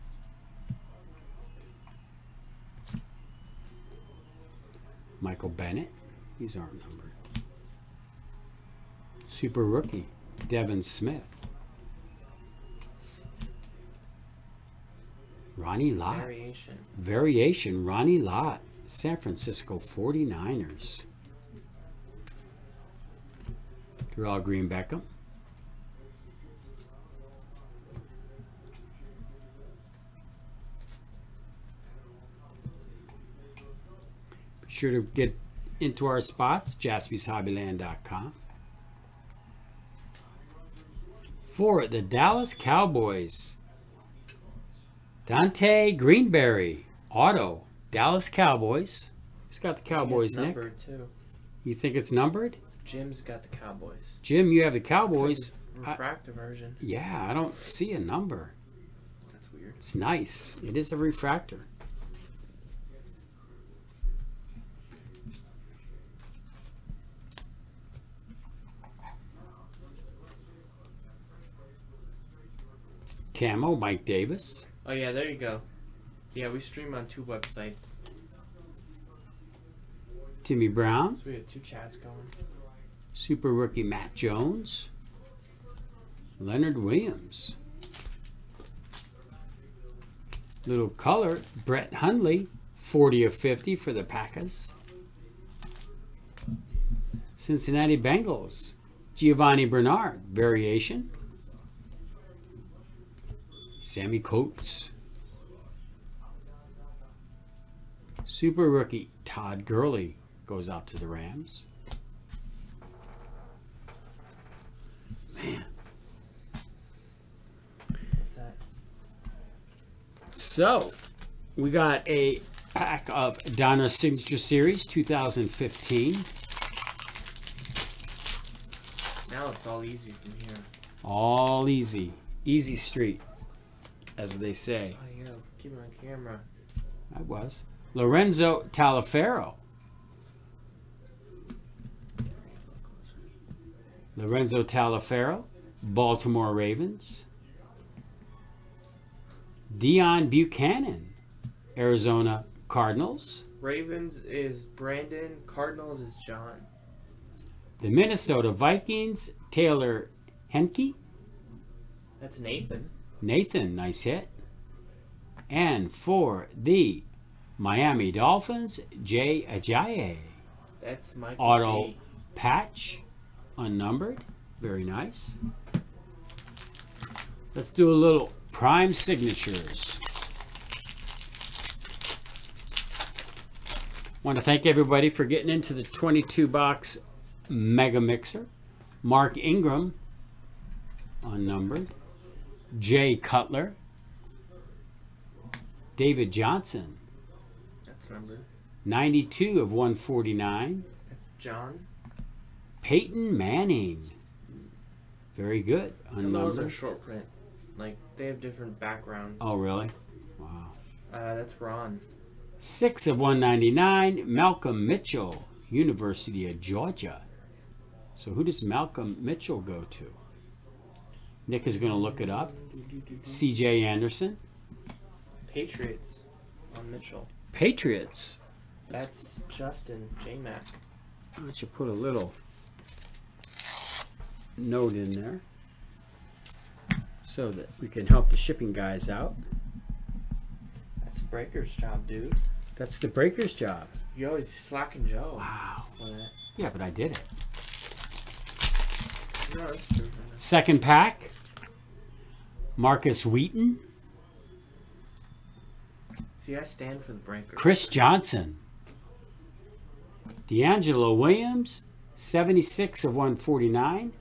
Michael Bennett. These aren't numbered. Super rookie, Devin Smith. Ronnie Lott. Variation. Variation, Ronnie Lott, San Francisco 49ers. Terrell Green Beckham. Be sure to get into our spots, jaspyshobbyland.com. For the Dallas Cowboys, Dante Greenberry, auto, Dallas Cowboys. He's got the Cowboys, It's Nick. numbered too. You think it's numbered? Jim's got the Cowboys. Jim, you have the like Cowboys. the refractor version. Yeah, I don't see a number. That's weird. It's nice. It is a refractor. Camo, Mike Davis. Oh yeah, there you go. Yeah, we stream on two websites, Timmy Brown. so we have two chats going. Super rookie Matt Jones. Leonard Williams. Little color, Brett Hundley, 40 of 50 for the Packers. Cincinnati Bengals, Giovani Bernard, variation. Sammie Coates. Super rookie Todd Gurley goes out to the Rams. Man. What's that? So, we got a pack of Donruss Signature Series 2015. Now it's all easy from here. All easy. Easy street, as they say. Oh, gotta keep it on camera. I was. Lorenzo Taliaferro. Lorenzo Taliaferro, Baltimore Ravens. Dion Buchanan, Arizona Cardinals. Ravens is Brandon. Cardinals is John. The Minnesota Vikings, Taylor Heinicke. That's Nathan. Nathan, nice hit. And for the Miami Dolphins, Jay Ajayi. That's Mike. Auto patch, unnumbered. Very nice. Let's do a little prime signatures. Want to thank everybody for getting into the 22 box mega mixer. Mark Ingram, unnumbered. Jay Cutler. David Johnson, That's numbered. 92 of 149. That's John. Peyton Manning. Very good. Some of those are short print. Like they have different backgrounds. Oh, really? Wow. Uh, that's Ron. 6 of 199. Malcolm Mitchell, University of Georgia. So who does Malcolm Mitchell go to? Nick is going to look it up. CJ Anderson. Patriots on Mitchell. Patriots. That's Justin J Mac. Why don't you put a little note in there so that we can help the shipping guys out. That's the Breaker's job, dude. That's the breaker's job. You always slacking Joe. Wow. Yeah, but I did it. No, that's true. Second pack. Markus Wheaton, See, I stand for the breaker. Chris Johnson, DeAngelo Williams, 76 of 149,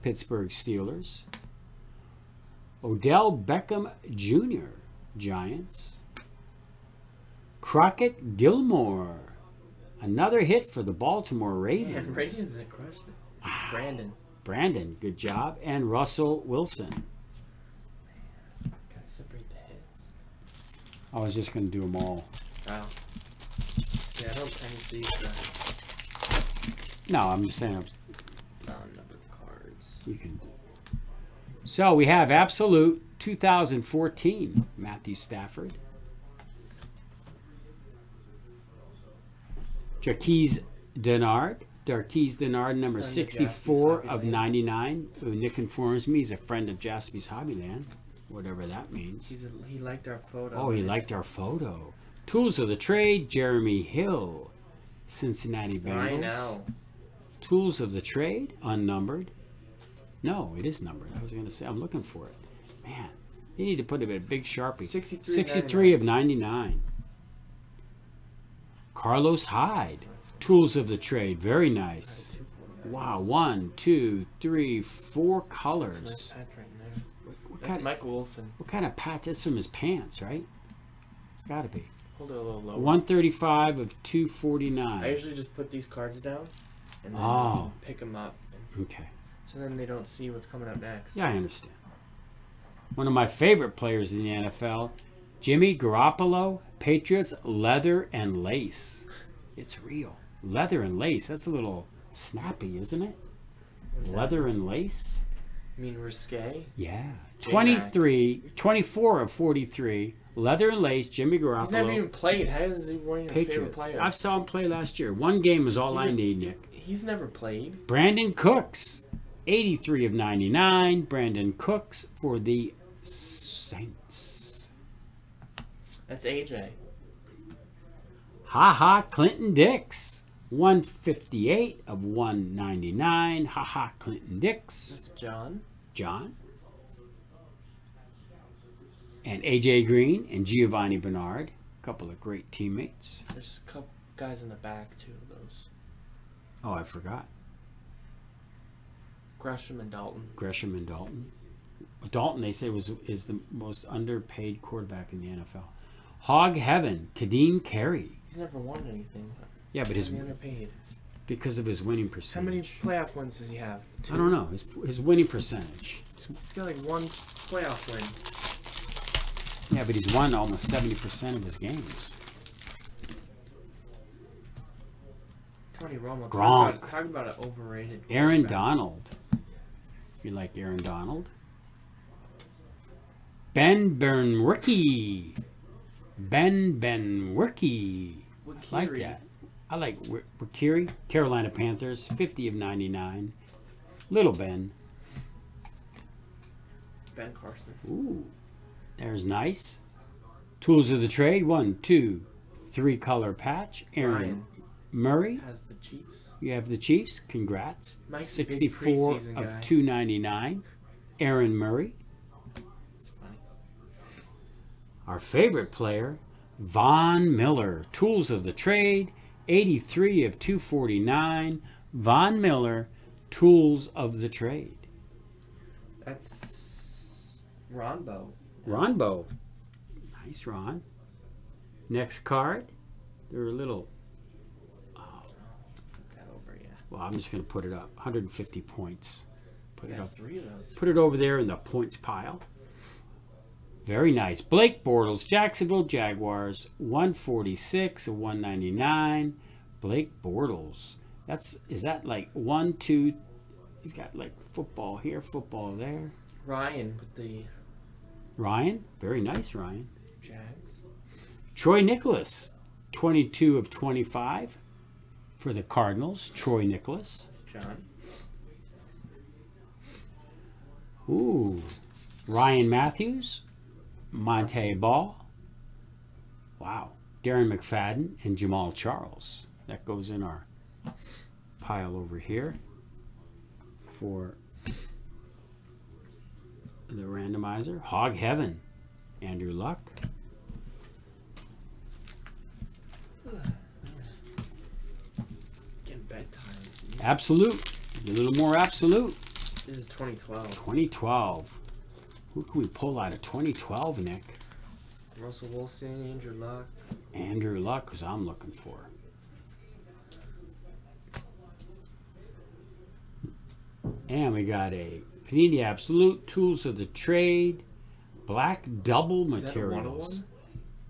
Pittsburgh Steelers. Odell Beckham Jr., Giants. Crockett Gillmore, another hit for the Baltimore Ravens. Man, Ravens crushed it. Ah. Brandon. Brandon, good job. And Russell Wilson. Gotta separate the heads. I was just going to do them all. Wow. Yeah, I don't tend to see the No, I'm just saying cards. you can. So we have absolute 2014 Matthew Stafford. Jaquez Dennard. Darqueze Dennard, number 64 of 99. Who Nick informs me he's a friend of Jaspy's Hobbyland, whatever that means. He's a, he liked our photo. Oh, he liked our photo. Tools of the trade, Jeremy Hill, Cincinnati Bengals. I know. Tools of the trade, unnumbered. No, it is numbered. I was going to say, I'm looking for it. Man, you need to put it in a big sharpie. 63, 63 of 99. Carlos Hyde, tools of the trade, very nice. Wow, one, two, three, four That's a nice colors. patch right there. What That's Michael Wilson. what kind of patch? That's from his pants, right? It's got to be. Hold it a little lower. 135 of 249. I usually just put these cards down and then Oh. pick them up, Okay. so then they don't see what's coming up next. Yeah, I understand. One of my favorite players in the NFL, Jimmy Garoppolo, Patriots, leather and lace. It's real. Leather and lace. That's a little snappy, isn't it? What is that? Leather and lace? I mean risque. Yeah. J-Mac. 23, 24 of 43. Leather and lace, Jimmy He's never even played. How is he one of your favorite players? I saw him play last year. One game is all He's I a- need, Nick. He's never played. Brandin Cooks, 83 of 99. Brandin Cooks for the Saints. That's AJ. Ha ha, Clinton Dix, 158 of 199. Ha ha, Clinton Dix. That's John. John. And AJ Green and Giovani Bernard, a couple of great teammates. There's a couple guys in the back too. of Those Oh, I forgot. Gresham and Dalton. Gresham and Dalton. Dalton, they say, was is the most underpaid quarterback in the NFL. Hog Heaven, Kadeem Carey. He's never won anything. Yeah, but his underpaid. because of his winning percentage. How many playoff wins does he have? Two. I don't know his his winning percentage. He's got like one playoff win. Yeah, but he's won almost seventy percent of his games. Tony Romo. Gronk. Talk about, about an overrated. Aaron. Donald. You like Aaron Donald? Ben Bernwicki. Ben Benwicki. Like that. I like Wi- Carolina Panthers, 50 of 99. Little Ben. Ben Carson. Ooh, there's nice. Tools of the trade, one, two, three color patch. Aaron Ryan Murray. has the Chiefs. You have the Chiefs. Congrats. Mike's 64 of guy. 299. Aaron Murray. Our favorite player, Von Miller. Tools of the trade, 83 of 249. Von Miller, tools of the trade. That's Ronbo. Ronbo. Nice, Ron. Next card. They're a little, oh. That over, yeah. well, I'm just going to put it up. 150 points. Put We it up. three of those. Put it over there in the points pile. Very nice. Blake Bortles, Jacksonville Jaguars, 146 of 199. Blake Bortles. That's is that like one, two? He's got like football here, football there. Ryan with the Ryan, very nice, Ryan. Jags. Troy Niklas, 22 of 25 for the Cardinals. Troy Niklas. That's John. Ooh, Ryan Mathews, Montee Ball. Wow, Darren McFadden and Jamaal Charles. That goes in our pile over here for the randomizer. Hog Heaven, Andrew Luck. Getting bedtime. Absolute. A little more absolute. This is 2012. 2012. Who can we pull out of 2012, Nick? Russell Wilson, Andrew Luck. Andrew Luck, who's I'm looking for. And we got a Panini Absolute Tools of the Trade Black Double Is Materials.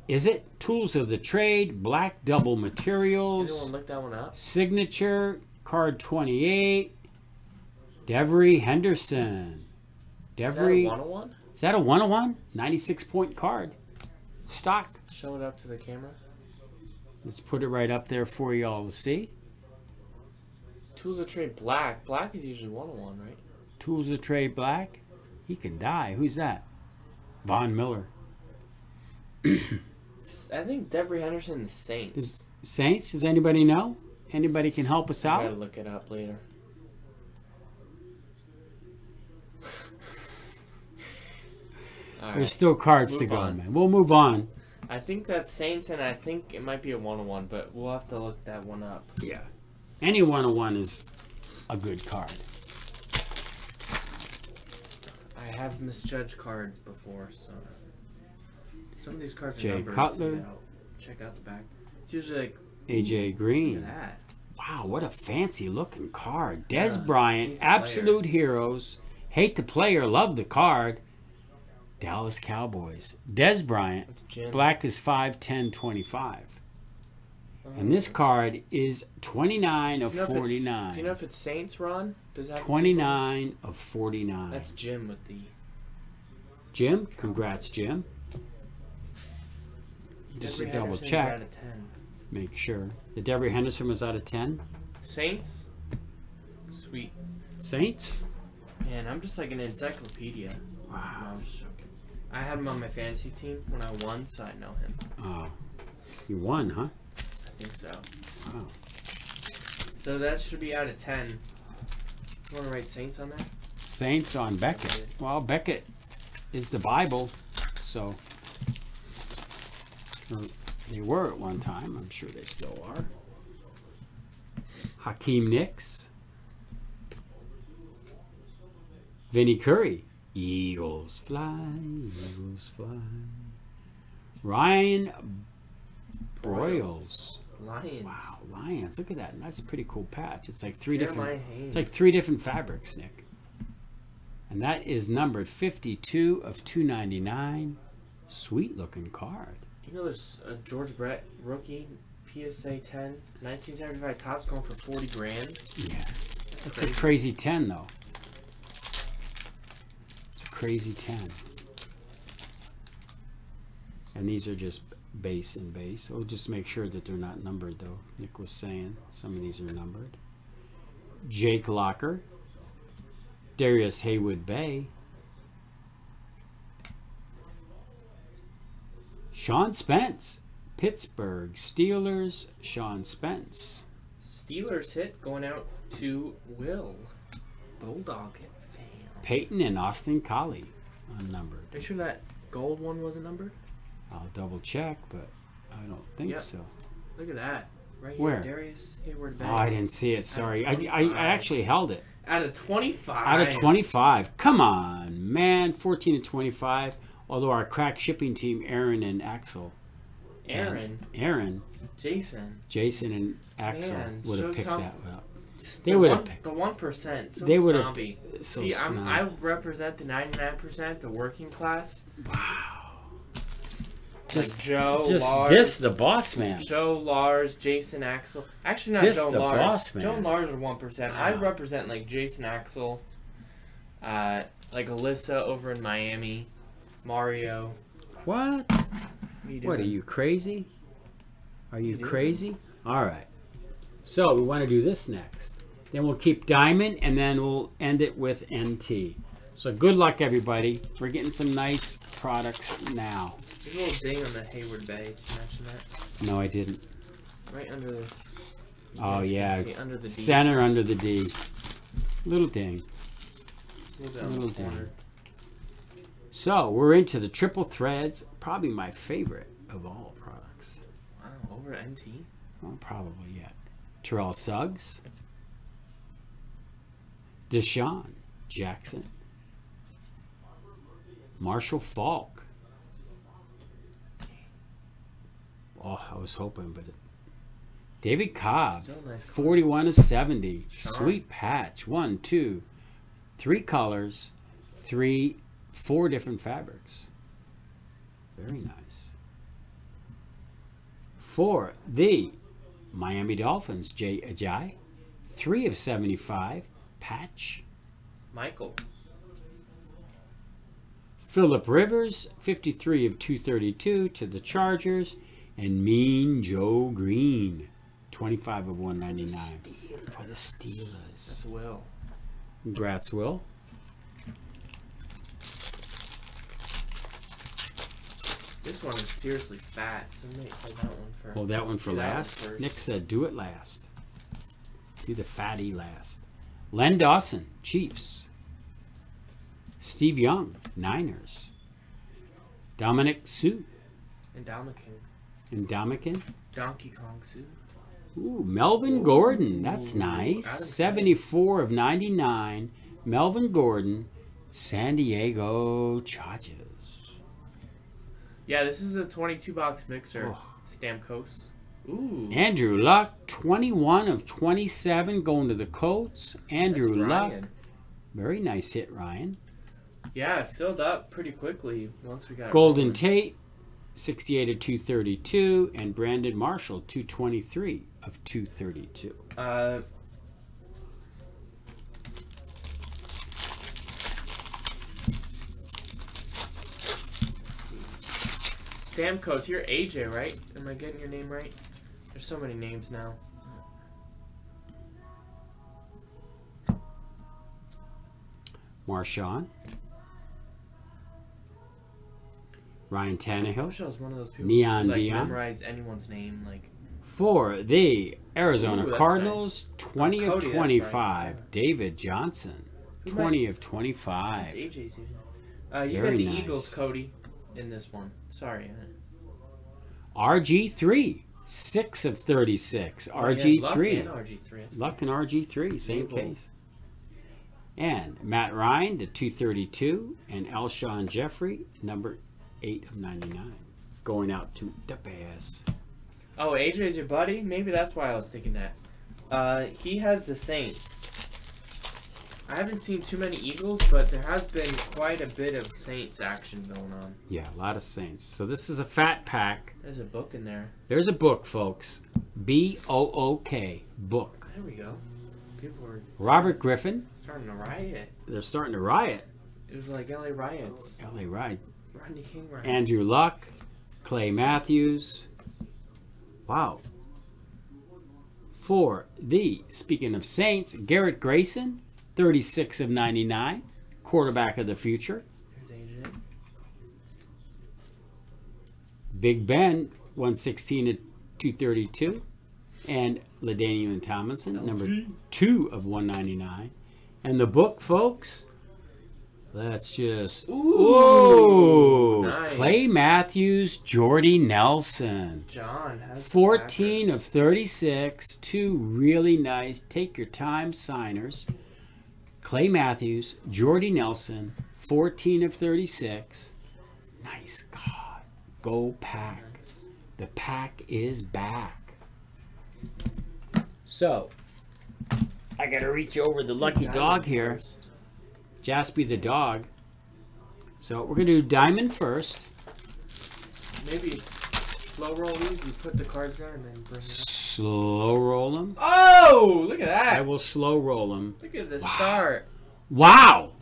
Is it Tools of the Trade Black Double Materials? Anyone look that one up? Signature card 28. Devery Henderson. Is that a Devery. 101? Is that a 101? 96 point card. Stock. Show it up to the camera. Let's put it right up there for y'all to see. Tools of Trade Black. Black is usually 101, right? Tools of Trade Black. He can die. Who's that? Von Miller. I think Devery Henderson, the Saints. Is- Saints, does anybody know? Anybody can help us out? I gotta look it up later. There's still cards to go, on. man. We'll move on. I think that's Saints, and I think it might be a 101, but we'll have to look that one up. Yeah. Any 101 is a good card. I have misjudged cards before, so. Some of these cards are Jay. Cutler. So you gotta check out the back. It's usually like, AJ look Green. at that. Wow, what a fancy looking card. Dez Yeah, Bryant, he's player. Absolute Heroes. Hate the player, love the card. Dallas Cowboys. Dez Bryant. Black is 5, 10, 25. Uh-huh. And this card is 29 of Do you know 49. Do you know if it's Saints, Ron? Does that 29 of 49. That's Jim with the. Jim, congrats, Jim. Just to double Henderson's check, Out of 10. make sure. The Devery Henderson was out of 10. Saints. Sweet. Saints? Man, I'm just like an encyclopedia. No, Wow. Joking. I had him on my fantasy team when I won, so I know him. Oh, you won, huh? I think so. Wow. So that should be out of 10. You want to write Saints on there? Saints on Beckett. Well, Beckett is the Bible, so or they were at one time. I'm sure they still are. Hakeem Nicks, Vinny Curry, Eagles fly, Eagles fly. Ryan Broyles. Lions. Wow, Lions! Look at that. That's a pretty cool patch. It's like three different. Jeremiah Haynes. It's like three different fabrics, Nick. And that is numbered 52 of 299. Sweet looking card. You know, there's a George Brett rookie PSA 10, 1975 Topps going for 40 grand. Yeah. That's It's a crazy 10, though. Crazy 10. And these are just base and base. We'll just make sure that they're not numbered, though. Nick was saying some of these are numbered. Jake Locker. Darrius Heyward-Bey. Sean Spence. Pittsburgh Steelers. Sean Spence. Steelers hit going out to Will. Bulldog fan. Peyton and Austin Collie. Unnumbered. Are you sure that gold one wasn't numbered? I'll double check, but I don't think Yep. so. Look at that. Right here. Where? Darrius Heyward Oh, I didn't see it. Sorry. I, I, I actually held it. Out of 25. Out of 25. Come on, man. 14 to 25. Although our crack shipping team, Aaron and Axel. Aaron, Aaron, Jason. Jason, and Axel would have picked that one up. They They would've one, The 1%. So They snobby. So See, I'm. I represent the 99%, the working class. Wow. Like Just, Joe, just Lars, diss the boss man. Joe, Lars, Jason, Axel. Actually, not Diss Joe, the Lars. boss, man. Joe Lars are 1%. I represent like Jason, Axel, uh, like Alyssa over in Miami, Mario. What? What are you? What are you crazy? Are you You crazy? All right. So we want to do this next. Then we'll keep diamond, and then we'll end it with NT. So good luck, everybody. We're getting some nice products now. There's a little ding on the Heyward-Bey. Did you mention that? No, I didn't. Right under this. You Oh, yeah. under the D. Center under the D. Little ding. Little little corner. So we're into the triple threads. Probably my favorite of all products. Wow, over NT. Well, probably yet. Terrell Suggs. DeSean Jackson. Marshall Faulk. Oh, I was hoping, but it, David Cobb. Nice. 41 of 70. Sean. Sweet patch. One, two, three colors, three, four different fabrics. Very nice. For the Miami Dolphins, Jay Ajayi. Three of 75. Patch. Michael. Philip Rivers, 53 of 232 to the Chargers. And Mean Joe Greene, 25 of 199 for the Steelers. That's Will. Congrats, Will. This one is seriously fat, so we may play that one for. Hold that one for one last. first. Nick said, do it last. Do the fatty last. Len Dawson, Chiefs. Steve Young, Niners. Dominic Sue And Dalmakin. and Dominican. Donkey Kong Sue. Ooh, Melvin Gordon. That's Ooh, nice. 74 of 99. Melvin Gordon, San Diego Chargers. Yeah, this is a 22 box mixer. Oh. Stamkos. Ooh. Andrew Luck, 21 of 27 going to the Colts. that's Andrew Luck. Ryan. Very nice hit, Ryan. Yeah, it filled up pretty quickly once we got Golden rolling. Tate, 68 of 232. And Brandon Marshall, 223 of 232. Uh, Stamkos, you're AJ, right? Am I getting your name right? There's so many names now. Marshawn. Ryan Tannehill. wish I one of those people Neon who like Dion. memorize anyone's name. Like, For the Arizona Ooh, Cardinals, 20 Oh, of Cody, that's 25. right. David Johnson, Who 20 of it's 25. AJ's. even. Uh, you Very got the nice. Eagles, Cody, in this one. Sorry. RG3, 6 of 36. Oh, yeah, Luck RG3. and RG3. Luck and RG3, same Mabel. case. And Matt Ryan to 232. And Alshon Jeffery, number 8 of 99. Going out to the pass. Oh, AJ's your buddy? Maybe that's why I was thinking that. Uh, he has the Saints. I haven't seen too many Eagles, but there has been quite a bit of Saints action going on. Yeah, a lot of Saints. So this is a fat pack. There's a book in there. There's a book, folks. B O O K, book. There we go. People were Robert Griffin. starting to riot. They're starting to riot. It was like LA riots. LA riot. Rodney King riots. Andrew Luck, Clay Matthews. Wow. For the, speaking of Saints, Garrett Grayson, 36 of 99, quarterback of the future. Big Ben, 116 of 232. And LaDainian Tomlinson, number two of 199. And the book, folks, let's just. Ooh! nice. Clay Matthews, Jordy Nelson. John has 14 of 36. Two really nice, take your time signers. Clay Matthews, Jordy Nelson, 14 of 36. Nice God. Go Packs. The pack is back. So, I gotta reach over the lucky dog here. Jaspy the dog. So, we're gonna do diamond first. Maybe slow roll these. You put the cards there and then bring it up. Slow roll them. Oh, look at that. I will slow roll them. Look at the start. Wow!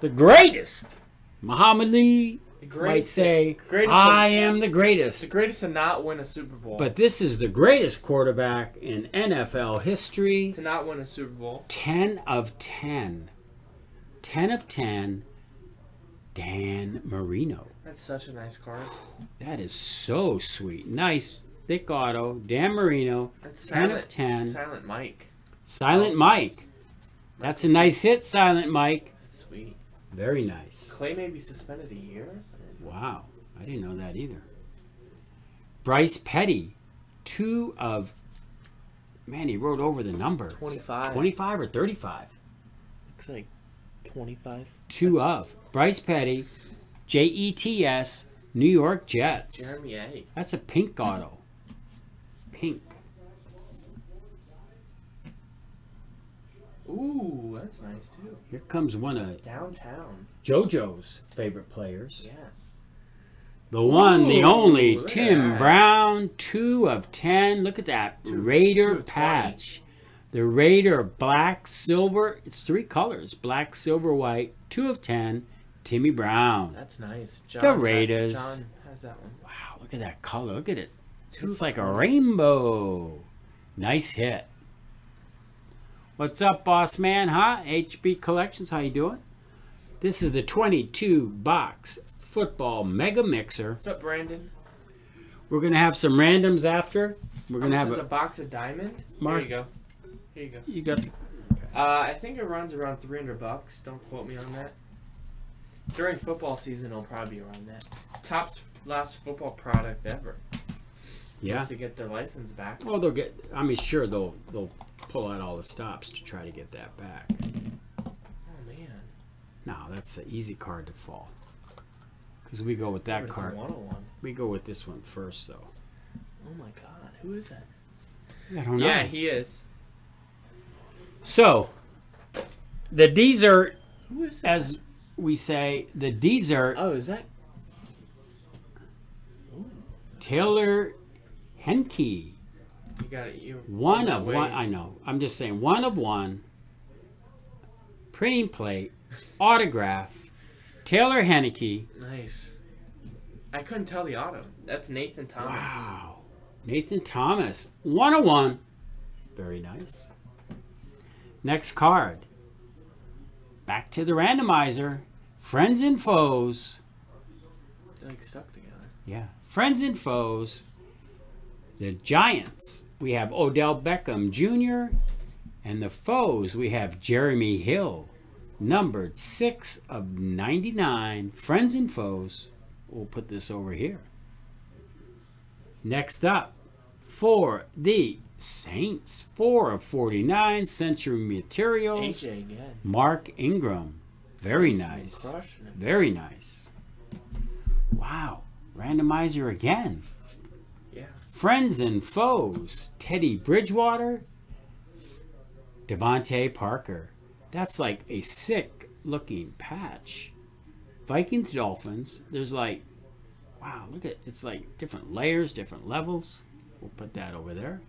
The greatest! Muhammad Ali The might greatest, say, greatest I of- am the greatest. the greatest. greatest to not win a Super Bowl. But this is the greatest quarterback in NFL history. to not win a Super Bowl. 10 of 10. 10 of 10. Dan Marino. That's such a nice card. That is so sweet. Nice thick auto, Dan Marino, That's 10 silent, of 10. Silent Mike. Silent Mike. That's a nice hit, Silent Mike. That's sweet. Very nice. Clay may be suspended a year. Wow, I didn't know that either. Bryce Petty, two of, man, he wrote over the number. 25. 25 or 35? Looks like 25. Two of. Bryce Petty, J E T S, New York Jets. Jeremy A. That's a pink auto. Pink. Ooh, that's nice too. Here comes one of Downtown. JoJo's favorite players. Yeah. The one, the only, Tim that. Brown, two of ten. Look at that Two- Raider two of 20. patch. The Raider black, silver. It's three colors: black, silver, white. Two of ten. Timmy Brown. That's nice. John, The Raiders. John has that one. Wow, look at that color. Look at it. It's like a rainbow. Nice hit. What's up, boss man? Huh? HB Collections. How you doing? This is the 22 box football mega mixer. What's up, Brandon? We're gonna have some randoms after. We're gonna have a a. box of diamond? Mark- Here you go. Here you go. You got Uh, I think it runs around 300 bucks. Don't quote me on that. During football season, it'll probably be around that. Topps' last football product ever. yeah. To get their license back. Well, they'll get. I mean, sure they'll they'll pull out all the stops to try to get that back. Oh man. No, that's an easy card to fall. Because we go with that But it's a card. 101. We go with this one first, though. Oh my god. Who is that? I don't know. Yeah, he is. So, the is that? as we say, the dessert, oh, is that? Taylor Heinicke. You got it. You. One of wait. one. I know. I'm just saying, one of one. Printing plate, autograph, Taylor Heinicke. Nice. I couldn't tell the auto. That's Nathan Thomas. Wow. Nathan Thomas, 101. Very nice. Next card. Back to the randomizer. Friends and foes. Like stuck together. Yeah. Friends and foes. The Giants. We have Odell Beckham Jr. And the foes, we have Jeremy Hill. Numbered 6 of 99. Friends and foes. We'll put this over here. Next up, for the Saints. 4 of 49. Century Materials. Mark Ingram. Very Saints nice. Very nice. Wow. Randomizer again. Yeah. Friends and foes. Teddy Bridgewater. DeVante Parker. That's like a sick looking patch. Vikings Dolphins. There's like, wow, look at it's like different layers, different levels. We'll put that over there.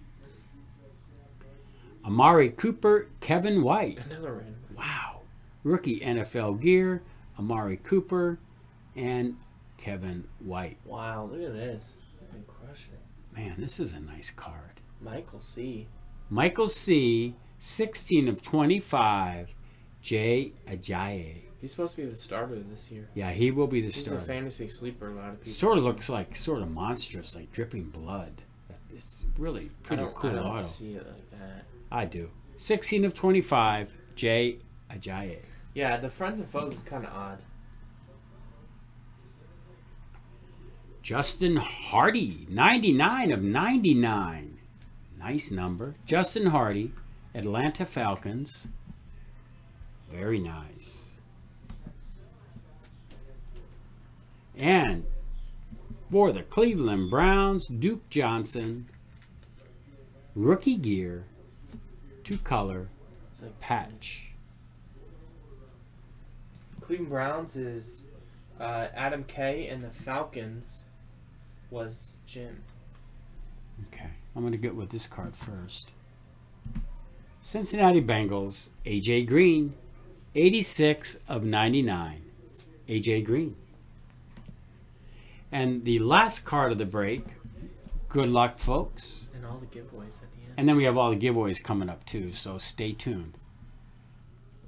Amari Cooper, Kevin White. Another random. Wow. Rookie NFL gear, Amari Cooper, and Kevin White. Wow, look at this. I've been crushing it. Man, this is a nice card. Michael C. Michael C., 16 of 25, Jay Ajayi. He's supposed to be the starter this year. Yeah, he will be the He's a starter. fantasy sleeper. A lot of people. Sort of looks like sort of monstrous, like dripping blood. It's really I pretty don't, cool I don't auto. see it like that. I do. 16 of 25, Jay Ajayi. Yeah, the friends and foes is kind of odd. Justin Hardy, 99 of 99. Nice number. Justin Hardy, Atlanta Falcons. Very nice. And for the Cleveland Browns, Duke Johnson, rookie gear, two color like patch. Cleveland Browns is uh, Adam K, and the Falcons was Jim. Okay, I'm going to get with this card first. Cincinnati Bengals, AJ Green, 86 of 99. AJ Green. And the last card of the break, good luck, folks. And all the giveaways at the end. And then we have all the giveaways coming up too, so stay tuned.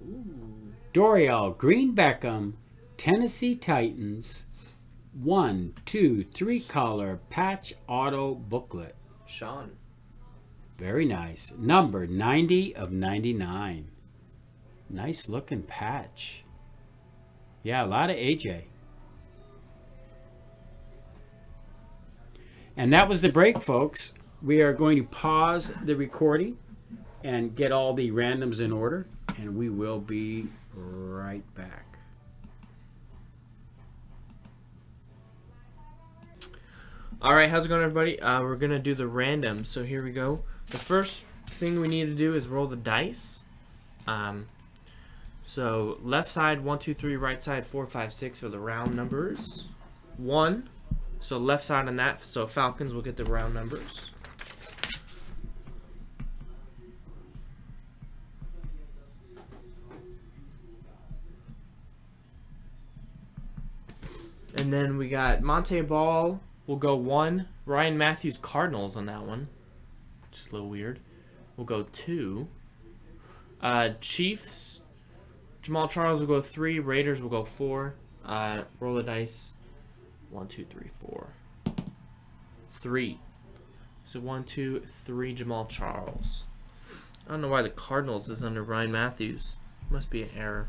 Ooh. Dorial Green Beckham, Tennessee Titans, one, two, three color patch auto booklet. Sean. Very nice. Number 90 of 99. Nice looking patch. Yeah, a lot of AJ. And that was the break, folks. We are going to pause the recording and get all the randoms in order, and we will be right back. All right, how's it going, everybody? Uh, we're gonna do the random. So here we go. The first thing we need to do is roll the dice. Um, so left side one, two, three. Right side four, five, six are the round numbers. One. So left side on that. So Falcons will get the round numbers. And then we got Montee Ball We'll go one. Ryan Mathews Cardinals on that one. Which is a little weird. We'll go two. Uh, Chiefs. Jamaal Charles will go three. Raiders will go four. Uh, roll the dice. One, two, three, four. Three. So one, two, three. Jamaal Charles. I don't know why the Cardinals is under Ryan Mathews. Must be an error.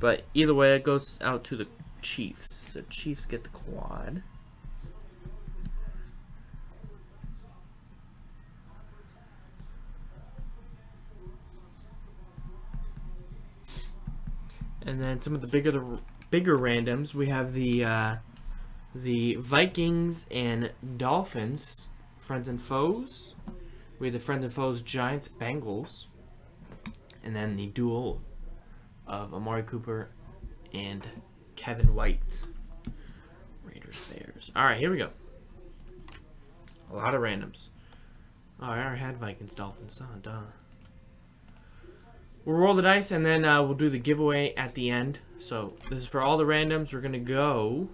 But either way, it goes out to the Chiefs. The Chiefs get the quad. And then some of the bigger the bigger randoms, we have the uh, the Vikings and Dolphins, friends and foes. We have the friends and foes Giants Bengals, and then the duel of Amari Cooper and Kevin White. Raiders Bears. All right, here we go. A lot of randoms. Oh, I already had Vikings Dolphins. Oh, duh. We'll roll the dice and then uh, we'll do the giveaway at the end. So this is for all the randoms. We're gonna go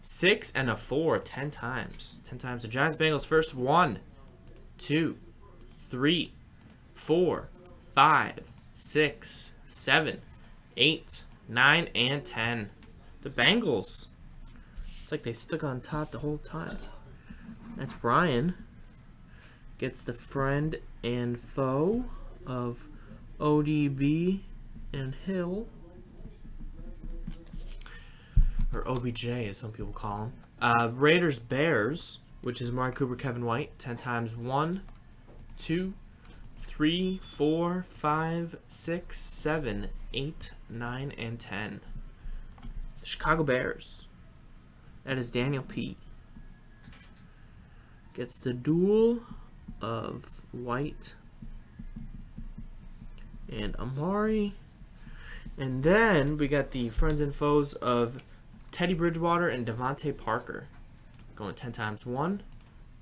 six and a four, ten times. Ten times. The Giants Bengals first. One, two, three, four, five, six, seven, eight, nine, and ten. The Bengals. It's like they stuck on top the whole time. That's Brian. Gets the friend and foe of ODB and Hill. Or OBJ, as some people call him. Uh, Raiders Bears, which is Mark Cooper, Kevin White. 10 times 1, 2, 3, 4, 5, 6, 7, 8, 9, and 10. The Chicago Bears. That is Daniel P. Gets the duel of White and Amari. And then we got the friends and foes of Teddy Bridgewater and DeVante Parker. Going 10 times. 1,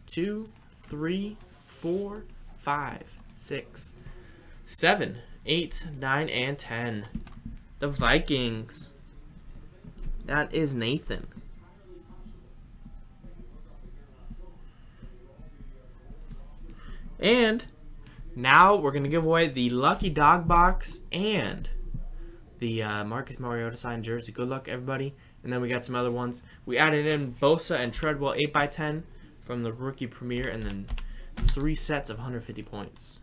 2, 3, 4, 5, 6, 7, 8, 9, and 10. The Vikings. That is Nathan. And now we're going to give away the Lucky Dog Box and the uh, Marcus Mariota signed jersey. Good luck, everybody. And then we got some other ones. We added in Bosa and Treadwell 8x10 from the rookie premiere, and then three sets of 150 points.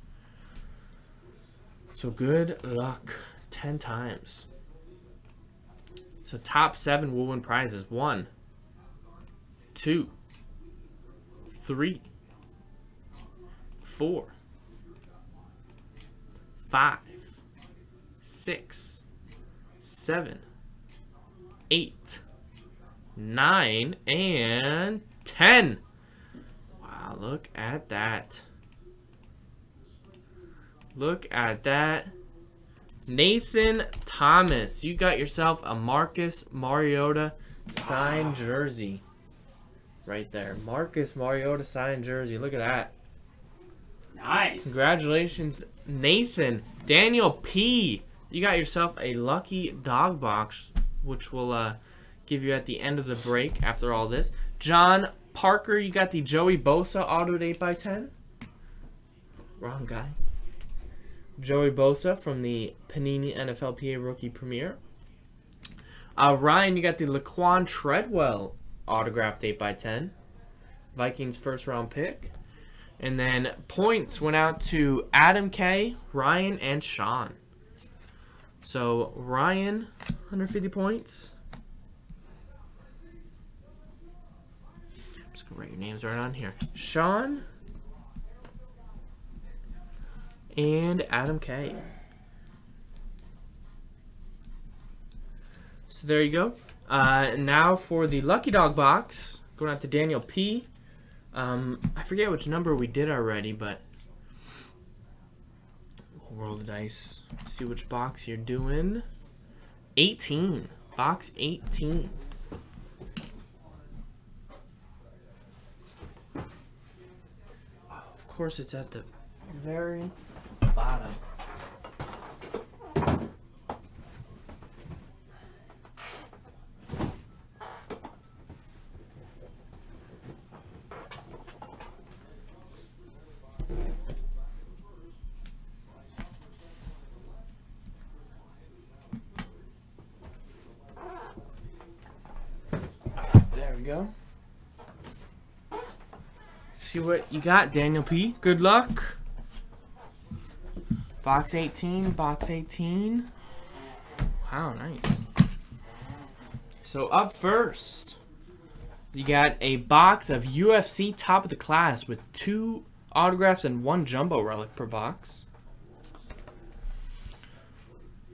So good luck 10 times. So top seven will win prizes. One, two, three, four, five, six, seven, eight, nine, and ten. Wow, look at that. Look at that. Nathan Thomas, you got yourself a Marcus Mariota signed jersey. Right there. Marcus Mariota signed jersey. Look at that. Nice. Congratulations, Nathan. Daniel P. You got yourself a lucky dog box, which will uh, give you at the end of the break after all this. John Parker, you got the Joey Bosa autoed 8x10. Wrong guy. Joey Bosa from the Panini NFLPA Rookie Premiere. Uh, Ryan, you got the Laquon Treadwell autographed 8x10. Vikings first round pick. And then points went out to Adam K, Ryan, and Sean. So Ryan, 150 points. I'm just gonna write your names right on here. Sean and Adam K. So there you go. Uh, now for the Lucky Dog box, going out to Daniel P. Um, I forget which number we did already, but we'll roll the dice. See which box you're doing. 18. Box 18. Oh, of course, it's at the very bottom. There we go. See what you got, Daniel P. Good luck. Box 18, box 18. Wow, nice. So up first, you got a box of UFC top of the class with two autographs and one jumbo relic per box.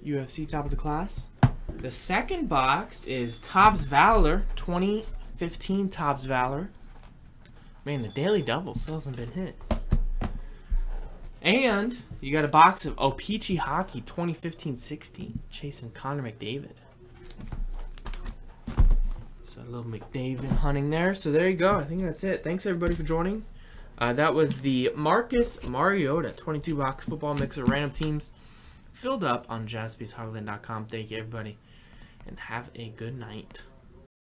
UFC top of the class. The second box is Topps Valor 2015 Topps Valor. Man, the daily double still hasn't been hit. And you got a box of O-Pee-Chee Hockey 2015-16, chasing Connor McDavid. So a little McDavid hunting there. So there you go. I think that's it. Thanks everybody for joining. Uh, that was the Marcus Mariota 22 box football mix of random teams filled up on jaspyshobbyland.com. Thank you everybody, and have a good night.